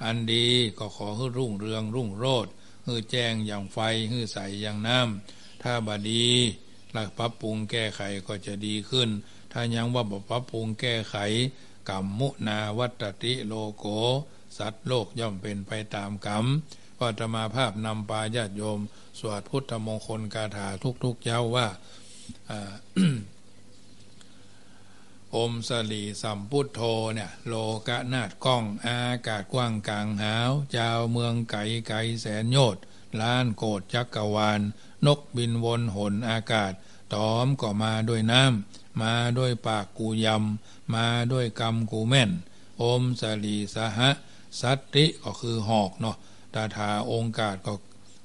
อันดีก็ขอให้รุ่งเรืองรุ่งโรดฮือแจ้งอย่างไฟฮือใสอย่างน้ำ ถ้าบดีหลักปรับปรุงแก้ไขก็จะดีขึ้น ถ้ายังว่าบปรับปรุงแก้ไขกรรมมุนาวัตติโลโก สัตว์โลกย่อมเป็นไปตามกรรมก็จะมาภาพนำปาญาติโยม สวดพุทธมงคลกาถาทุกๆเย้าว่าอมสลีสัมพุทโธเนี่ยโลกะนาดก้องอากาศกว้างกลางหาว เจ้าเมืองไก่ไก่แสนโยดล้านโกดจักกรวาล นกบินวนหนอากาศ ตอมก็มาด้วยน้ำ มาด้วยปากกูยำ มาด้วยกรรมกูแม่น อมสลีสหะ สัตติก็คือหอกเนาะตาถาองค์กาศก็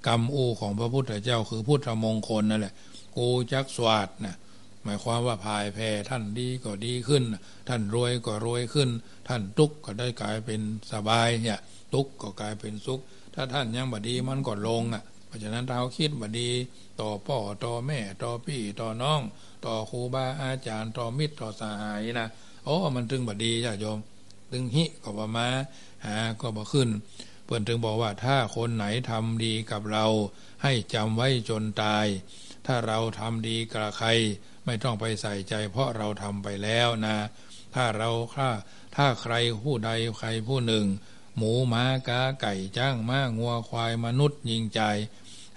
กรรมอูของพระพุทธเจ้าคือพุทธมงคลนั่นแหละ กูจักสวาดนะหมายความว่าภายแพ้ท่านดีก็ดีขึ้น ท่านรวยก็รวยขึ้น ท่านทุกข์ก็ได้กลายเป็นสบายเนี่ยทุกข์ก็กลายเป็นสุข ถ้าท่านยังบดีมันก็ลงอะ เพราะฉะนั้นเราคิดบดี ต่อพ่อต่อแม่ต่อพี่ต่อน้อง ต่อครูบาอาจารย์ต่อมิตรต่อสหายนะโอ้มันถึงบดีจ้ะโยมตึงหิก็บ่มาหาก็บ่ขึ้นเพื่อนถึงบอกว่าถ้าคนไหนทำดีกับเรา ให้จำไว้จนตาย ถ้าเราทำดีกับใคร ไม่ต้องไปใส่ใจ เพราะเราทำไปแล้วนะ ถ้าเราถ้าถ้าใครผู้ใดใครผู้หนึ่ง หมูม้ากาไก่จ้างม้างัวควายมนุษย์ยิงใจ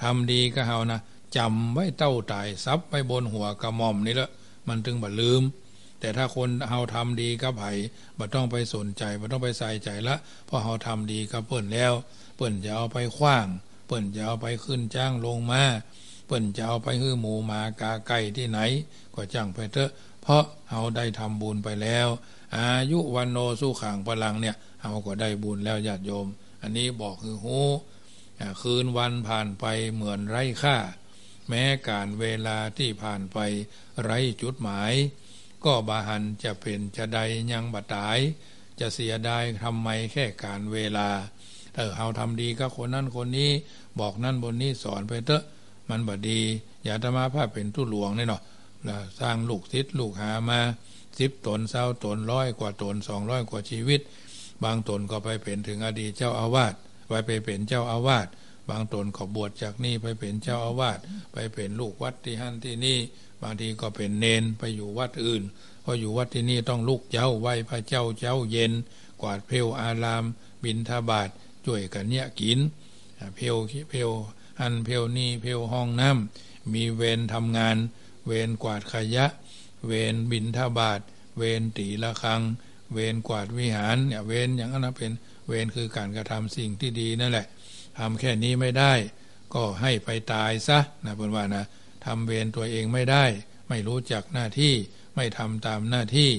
ทำดีก็เฮานะจำไว้เต้าตายซับไว้บนหัวกระหม่อมนี่ละมันถึงบ่ลืม แต่ถ้าคนเฮาทำดีกับไผ่บ่ต้องไปสนใจบ่ต้องไปใส่ใจละเพราะเฮาทำดีกับเปิ้นแล้วเปิ้นจะเอาไปคว้างเปิ้นจะเอาไปขึ้นจ้างลงมาเปิ้นจะเอาไปฮื้อหมูหมากาไก่ที่ไหน ก็จ้างไปเถอะ เพราะเฮาได้ทำบุญไปแล้ว อายุวันโนสู้ขังพลังเนี่ยเฮาก็ได้บุญแล้วญาติโยม อันนี้บอกคือหูคืนวันผ่านไปเหมือนไร้ค่า แม้การเวลาที่ผ่านไปไร้จุดหมาย ก็บาหันจะเป็นจะใดยังบัตาย จะเสียดายทำไมแค่การเวลาเออเฮาทำดีก็คนนั้นคนนี้บอกนั่นบนนี้สอนไปเถอะมันบดี อย่าตมาภาพเป็นตู้หลวงเนี่ยเนาะสร้างลูกทิศลูกหามา สิบตนเศร้าตนร้อยกว่าตนสองร้อยกว่าชีวิต บางตนก็ไปเป็นถึงอดีตเจ้าอาวาสไปไปเป็นเจ้าอาวาสบางตนก็บวชจากนี่ไปเป็นเจ้าอาวาสไปเป็นลูกวัดที่หั่นที่นี่ บางทีก็เป็นเนนไปอยู่วัดอื่นพออยู่วัดที่นี่ต้องลูกเจ้าไหวพระเจ้าเจ้าเย็น กวาดเพลอาราม บินทบาทช่วยกันเนี่ยกินเพลเพลอันเพลนี่เพลห้องน้ำมีเวรทำงาน เวรกวาดขยะ เวรบินทบาท เวรตีละครัง เวรกวาดวิหารเนี่ยเวรอย่างนั้นเป็นเวรคือการกระทำสิ่งที่ดีนั่นแหละทำแค่นี้ไม่ได้ ก็ให้ไปตายซะนะเพื่อนว่านะทำเวรตัวเองไม่ได้ ไม่รู้จักหน้าที่ ไม่ทำตามหน้าที่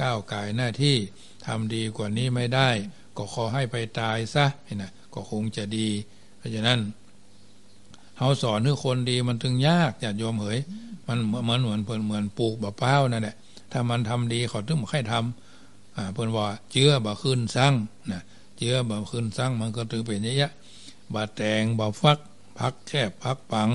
ก้าวกายหน้าที่ทำดีกว่านี้ไม่ได้ ก็ขอให้ไปตายซะนะก็คงจะดี เพราะฉะนั้น เขาสอนให้คนดีมันถึงยากญาติโยมเหยมันเหมือนเหมือนเพื่อนเหมือนปลูกบะเป้านั่นแหละถ้ามันทำดีเขาถึงมาให้ทำอ่าเพื่อนว่าเจือบะขึ้นสั่งนะเจือบะขึ้นสั่งมันก็ถึงเป็นเยอะบะแตงบะฟักพักแคบพักปัง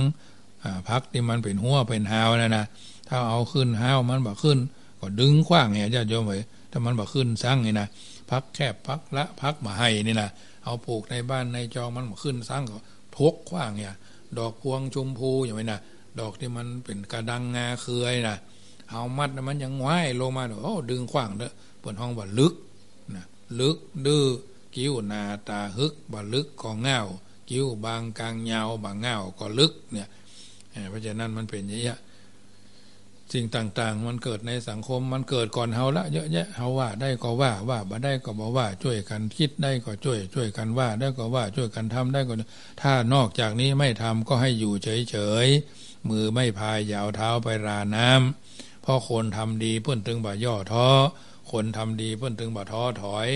อ่าพักที่มันเป็นหัวเป็นหาวนะนนะถ้าเอาขึ้นหาวมันบะขึ้น ก็ดึงขว้างเนี่ยญาติโยมเหยถ้ามันบะขึ้นสั่งนี่นะพักแคบพักละพักมาให้นี่นะเอาปลูกในบ้านในจองมันบะขึ้นสั่งก็ทกขว้างเนี่ย ดอกพวงชมพูอย่างไรนะดอกที่มันเป็นกระดังงาเคยนะเอามัดมันยังไหวลงมาโอ้ดึงขว้างเด้อเปิดห้องว่าลึกนะลึกดื้อกิ้วนาตาฮึกบ่ลึกก็เงากิ้วบางกลางยาวบางเงาก็ลึกเนี่ยเพราะฉะนั้นมันเป็นอย่างนี้ สิ่งต่างๆ มันเกิดในสังคมมันเกิดก่อนเฮาละเยอะแยะเฮาว่าได้ก็ว่าว่าบ่ได้ก็บอกว่าช่วยกันคิดได้ก็ช่วย ช่วยกันว่าได้ก็ว่าช่วยกันทำได้ก็ถ้านอกจากนี้ไม่ทำก็ให้อยู่เฉยๆมือไม่พายยาวเท้าไปราน้ำเพราะคนทำดีเพื่อนตึงบ่ย่อท้อคนทำดีเพื่อนตึงบ่ท้อถอย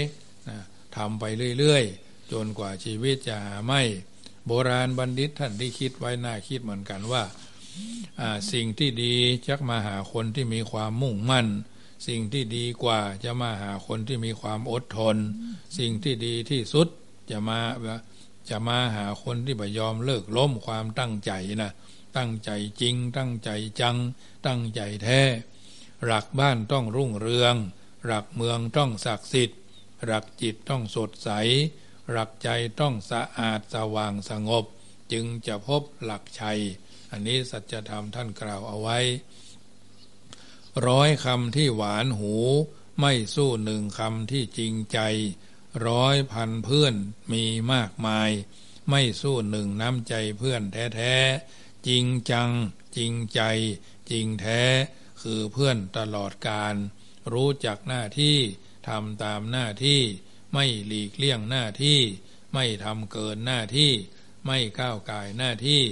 นะทำไปเรื่อยๆ จนกว่าชีวิตจะหาไม่ โบราณบัณฑิตท่านที่คิดไว้น่าคิดเหมือนกันว่า สิ่งที่ดีจักมาหาคนที่มีความมุ่งมั่น สิ่งที่ดีกว่าจะมาหาคนที่มีความอดทน สิ่งที่ดีที่สุดจะมาจะมาหาคนที่บ่ยอมเลิกล้มความตั้งใจนะตั้งใจจริง ตั้งใจจัง ตั้งใจแท้หลักบ้านต้องรุ่งเรืองหลักเมืองต้องศักดิ์สิทธิ์หลักจิตต้องสดใสหลักใจต้องสะอาดสว่างสงบ จึงจะพบหลักชัย อันนี้สัจธรรมท่านกล่าวเอาไว้ ร้อยคำที่หวานหู ไม่สู้หนึ่งคำที่จริงใจ ร้อยพันเพื่อนมีมากมาย ไม่สู้หนึ่งน้ำใจเพื่อนแท้ๆจริงจัง จริงใจ จริงแท้ คือเพื่อนตลอดการ รู้จักหน้าที่ทำตามหน้าที่ไม่หลีกเลี่ยงหน้าที่ ไม่ทำเกินหน้าที่ ไม่ก้าวกายหน้าที่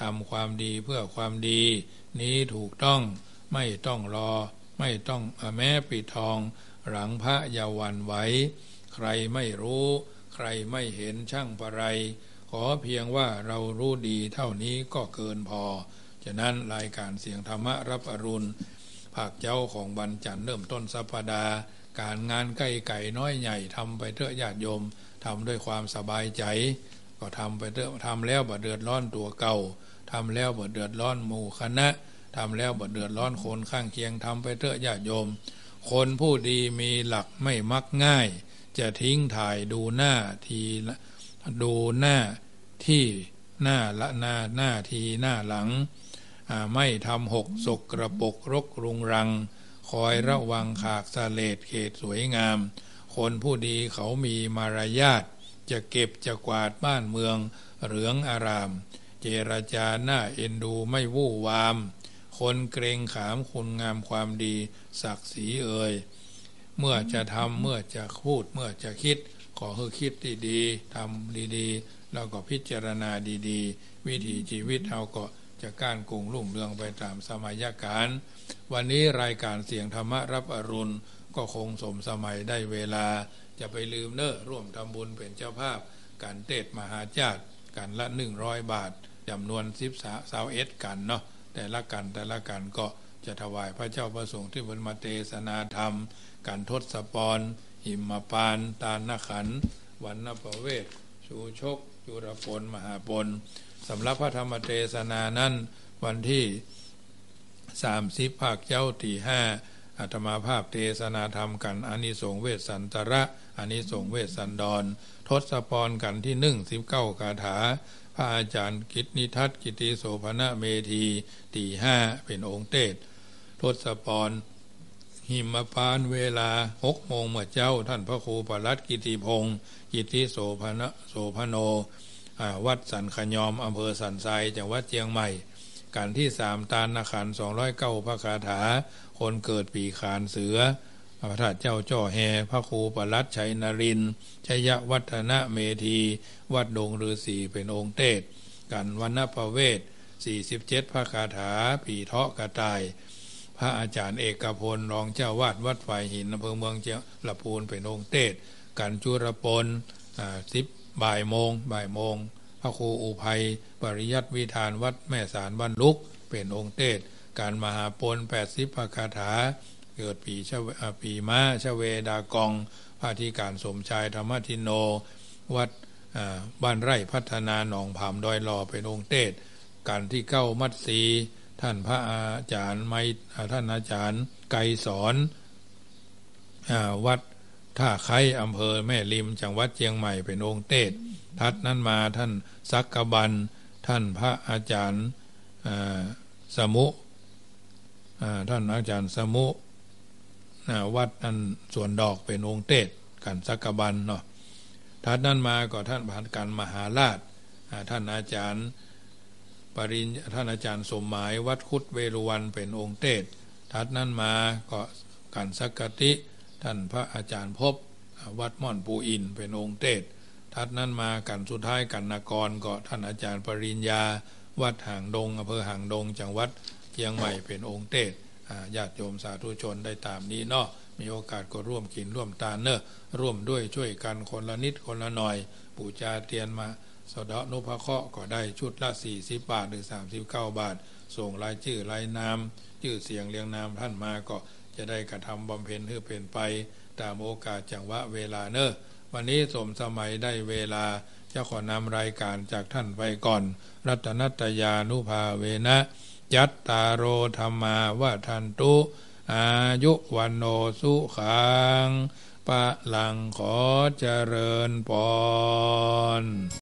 ทำความดีเพื่อความดี นี้ถูกต้องไม่ต้องรอ ไม่ต้องแม้ปิดทอง หลังพระยาวันไว้ ใครไม่รู้ ใครไม่เห็นช่างประไร ขอเพียงว่าเรารู้ดีเท่านี้ก็เกินพอ ฉะนั้นรายการเสียงธรรมรับอรุณภาคเจ้าของบันจันเริ่มต้นสัปดาห์ การงานใกล้ไก่น้อยใหญ่ทำไปเถอะญาติโยมทำด้วยความสบายใจ ก็ทำไปเถอะทำแล้วบ่เดือดร้อนตัวเก่า ทำแล้วบ่เดือดร้อนหมู่คณะทำแล้วบ่เดือดร้อนคนข้างเคียงทำไปเถอะญาติโยม คนผู้ดีมีหลักไม่มักง่าย จะทิ้งถ่ายดูหน้าทีดูหน้าที่หน้าละหน้าหน้าทีหน้าหลัง ไม่ทำหกศกกระปกรกรุงรัง คอยระวังขากสะเลดเขตสวยงาม คนผู้ดีเขามีมารยาทจะเก็บจะกวาดบ้านเมืองเหลืองอาราม เจรจาหน้าเอ็นดูไม่วู่วาม คนเกรงขามคุณงามความดี ศักดิ์ศรีเอ่ยเมื่อจะทำเมื่อจะพูด เมื่อจะคิด ขอให้คิดดีๆทำดีๆ แล้วก็พิจารณาดีๆ วิถีชีวิตเราก็จะก้านกุงลุ่งเรืองไปตามสมัยการ วันนี้รายการเสียงธรรมรับอรุณ ก็คงสมสมัยได้เวลา จะไปลืมเนอ้อร่วมทำบุญเป็นเจ้าภาพ การเตดมหาจาติกันละหนึ่งร้อยบาท จำนวนสิบสาวเอ็ดกันเนาะแต่ละกันแต่ละกันก็จะถวายพระเจ้าประสงค์ที่บนมาเตสนาธรรม การทศปรหิมปานตาลนขันวันนประเวศชูชกจุรพลมหาปลสำหรับพระธรรมเทศนานั้น วันที่สามสิบภาคเจ้าตีห้าอาตมาภาพเทศนาธรรมกันอานิสงเวสสันตระอานิสงเวสสันดร ทศพรกันที่หนึ่งสิบเก้าคาถา ระอาจารย์กิตนิทัศกิติโสภณเมธีตีห้าเป็นองค์เตศทศพรหิมพานเวลาหกโมงเมื่อเจ้าท่านพระครูปรัตกิติพงศ์กิติโสภณโสภโนวัดสันขยอมอำเภอสันทรายจังหวัดเชียงใหม่การที่สามตาลนาขันสองร้อยเก้าพระคาถา คนเกิดปีขานเสือ พระธาตุเจ้าจ้อแฮพระครูปรัตชัยนรินชัยวัฒนเมธี วัดดงฤาษีเป็นองค์เทศ กันวันนประเวศ47 พระคาถาปีเทาะกระต่าย พระอาจารย์เอกพลรองเจ้าวาดวัดฝ่ายหินอำเภอเมืองเจ้าละพูนเป็นองค์เทศ กันจุรพลสิบบ่ายโมงบ่ายโมง พระครูอุภัย ปริยัติวิธานวัดแม่สารบ้านลุก เป็นองค์เทศ การมหาปนแปดสิบพระคาถา เกิดปีชวปีมาชเวดากองพระธิการสมชายธรรมทินโน วัดบ้านไร่พัฒนาหนองผามดอยลอเป็นองค์เทศการที่เก้ามัดสีท่านพระอาจารย์ไม่ท่านอาจารย์ไกสอนวัดท่าไคอำเภอแม่ริมจังหวัดเชียงใหม่เป็นองค์เทศทัดนั้นมาท่านสักกบัน ท่านพระอาจารย์สมุท่านอาจารย์สมุ วัดนั้นส่วนดอกเป็นองค์เทศกันสักบันเนาะทัดนั้นมาก็ท่านผ่านการมหาราชท่านอาจารย์ปริญท่านอาจารย์สมหมายวัดคุดเวรุวันเป็นองค์เทศทัดนั้นมาก็กันสักกติ ท่านพระอาจารย์พบวัดม่อนปูอินเป็นองค์เทศทัดนั้นมากันสุดท้ายกันนกรก็ท่านอาจารย์ปริญญา วัดหางดงอำเภอหางดงจังหวัดเชียงใหม่เป็นองค์เทศ ญาติโยมสาธุชนได้ตามนี้เนาะมีโอกาสก็ร่วมกินร่วมตาเนอะร่วมด้วยช่วยกันคนละนิดคนละหน่อยปูจาเตียนมาสดานุภเคาะก็ได้ชุดละ 40 บาทหรือ 39 บาท ส่งรายชื่อรายนามชื่อเสียงเรียงนามท่านมาก็จะได้กระทำบำเพ็ญเพื่อเป็นไป ตามโอกาสจังหวะเวลาเนอะวันนี้สมสมัยได้เวลาจะขอนำรายการจากท่านไปก่อน รัตนัตยานุภาเวนะ ยัตตาโรธรรมาวาทันตุ อายุวันโนสุขังปะลังขอเจริญปอน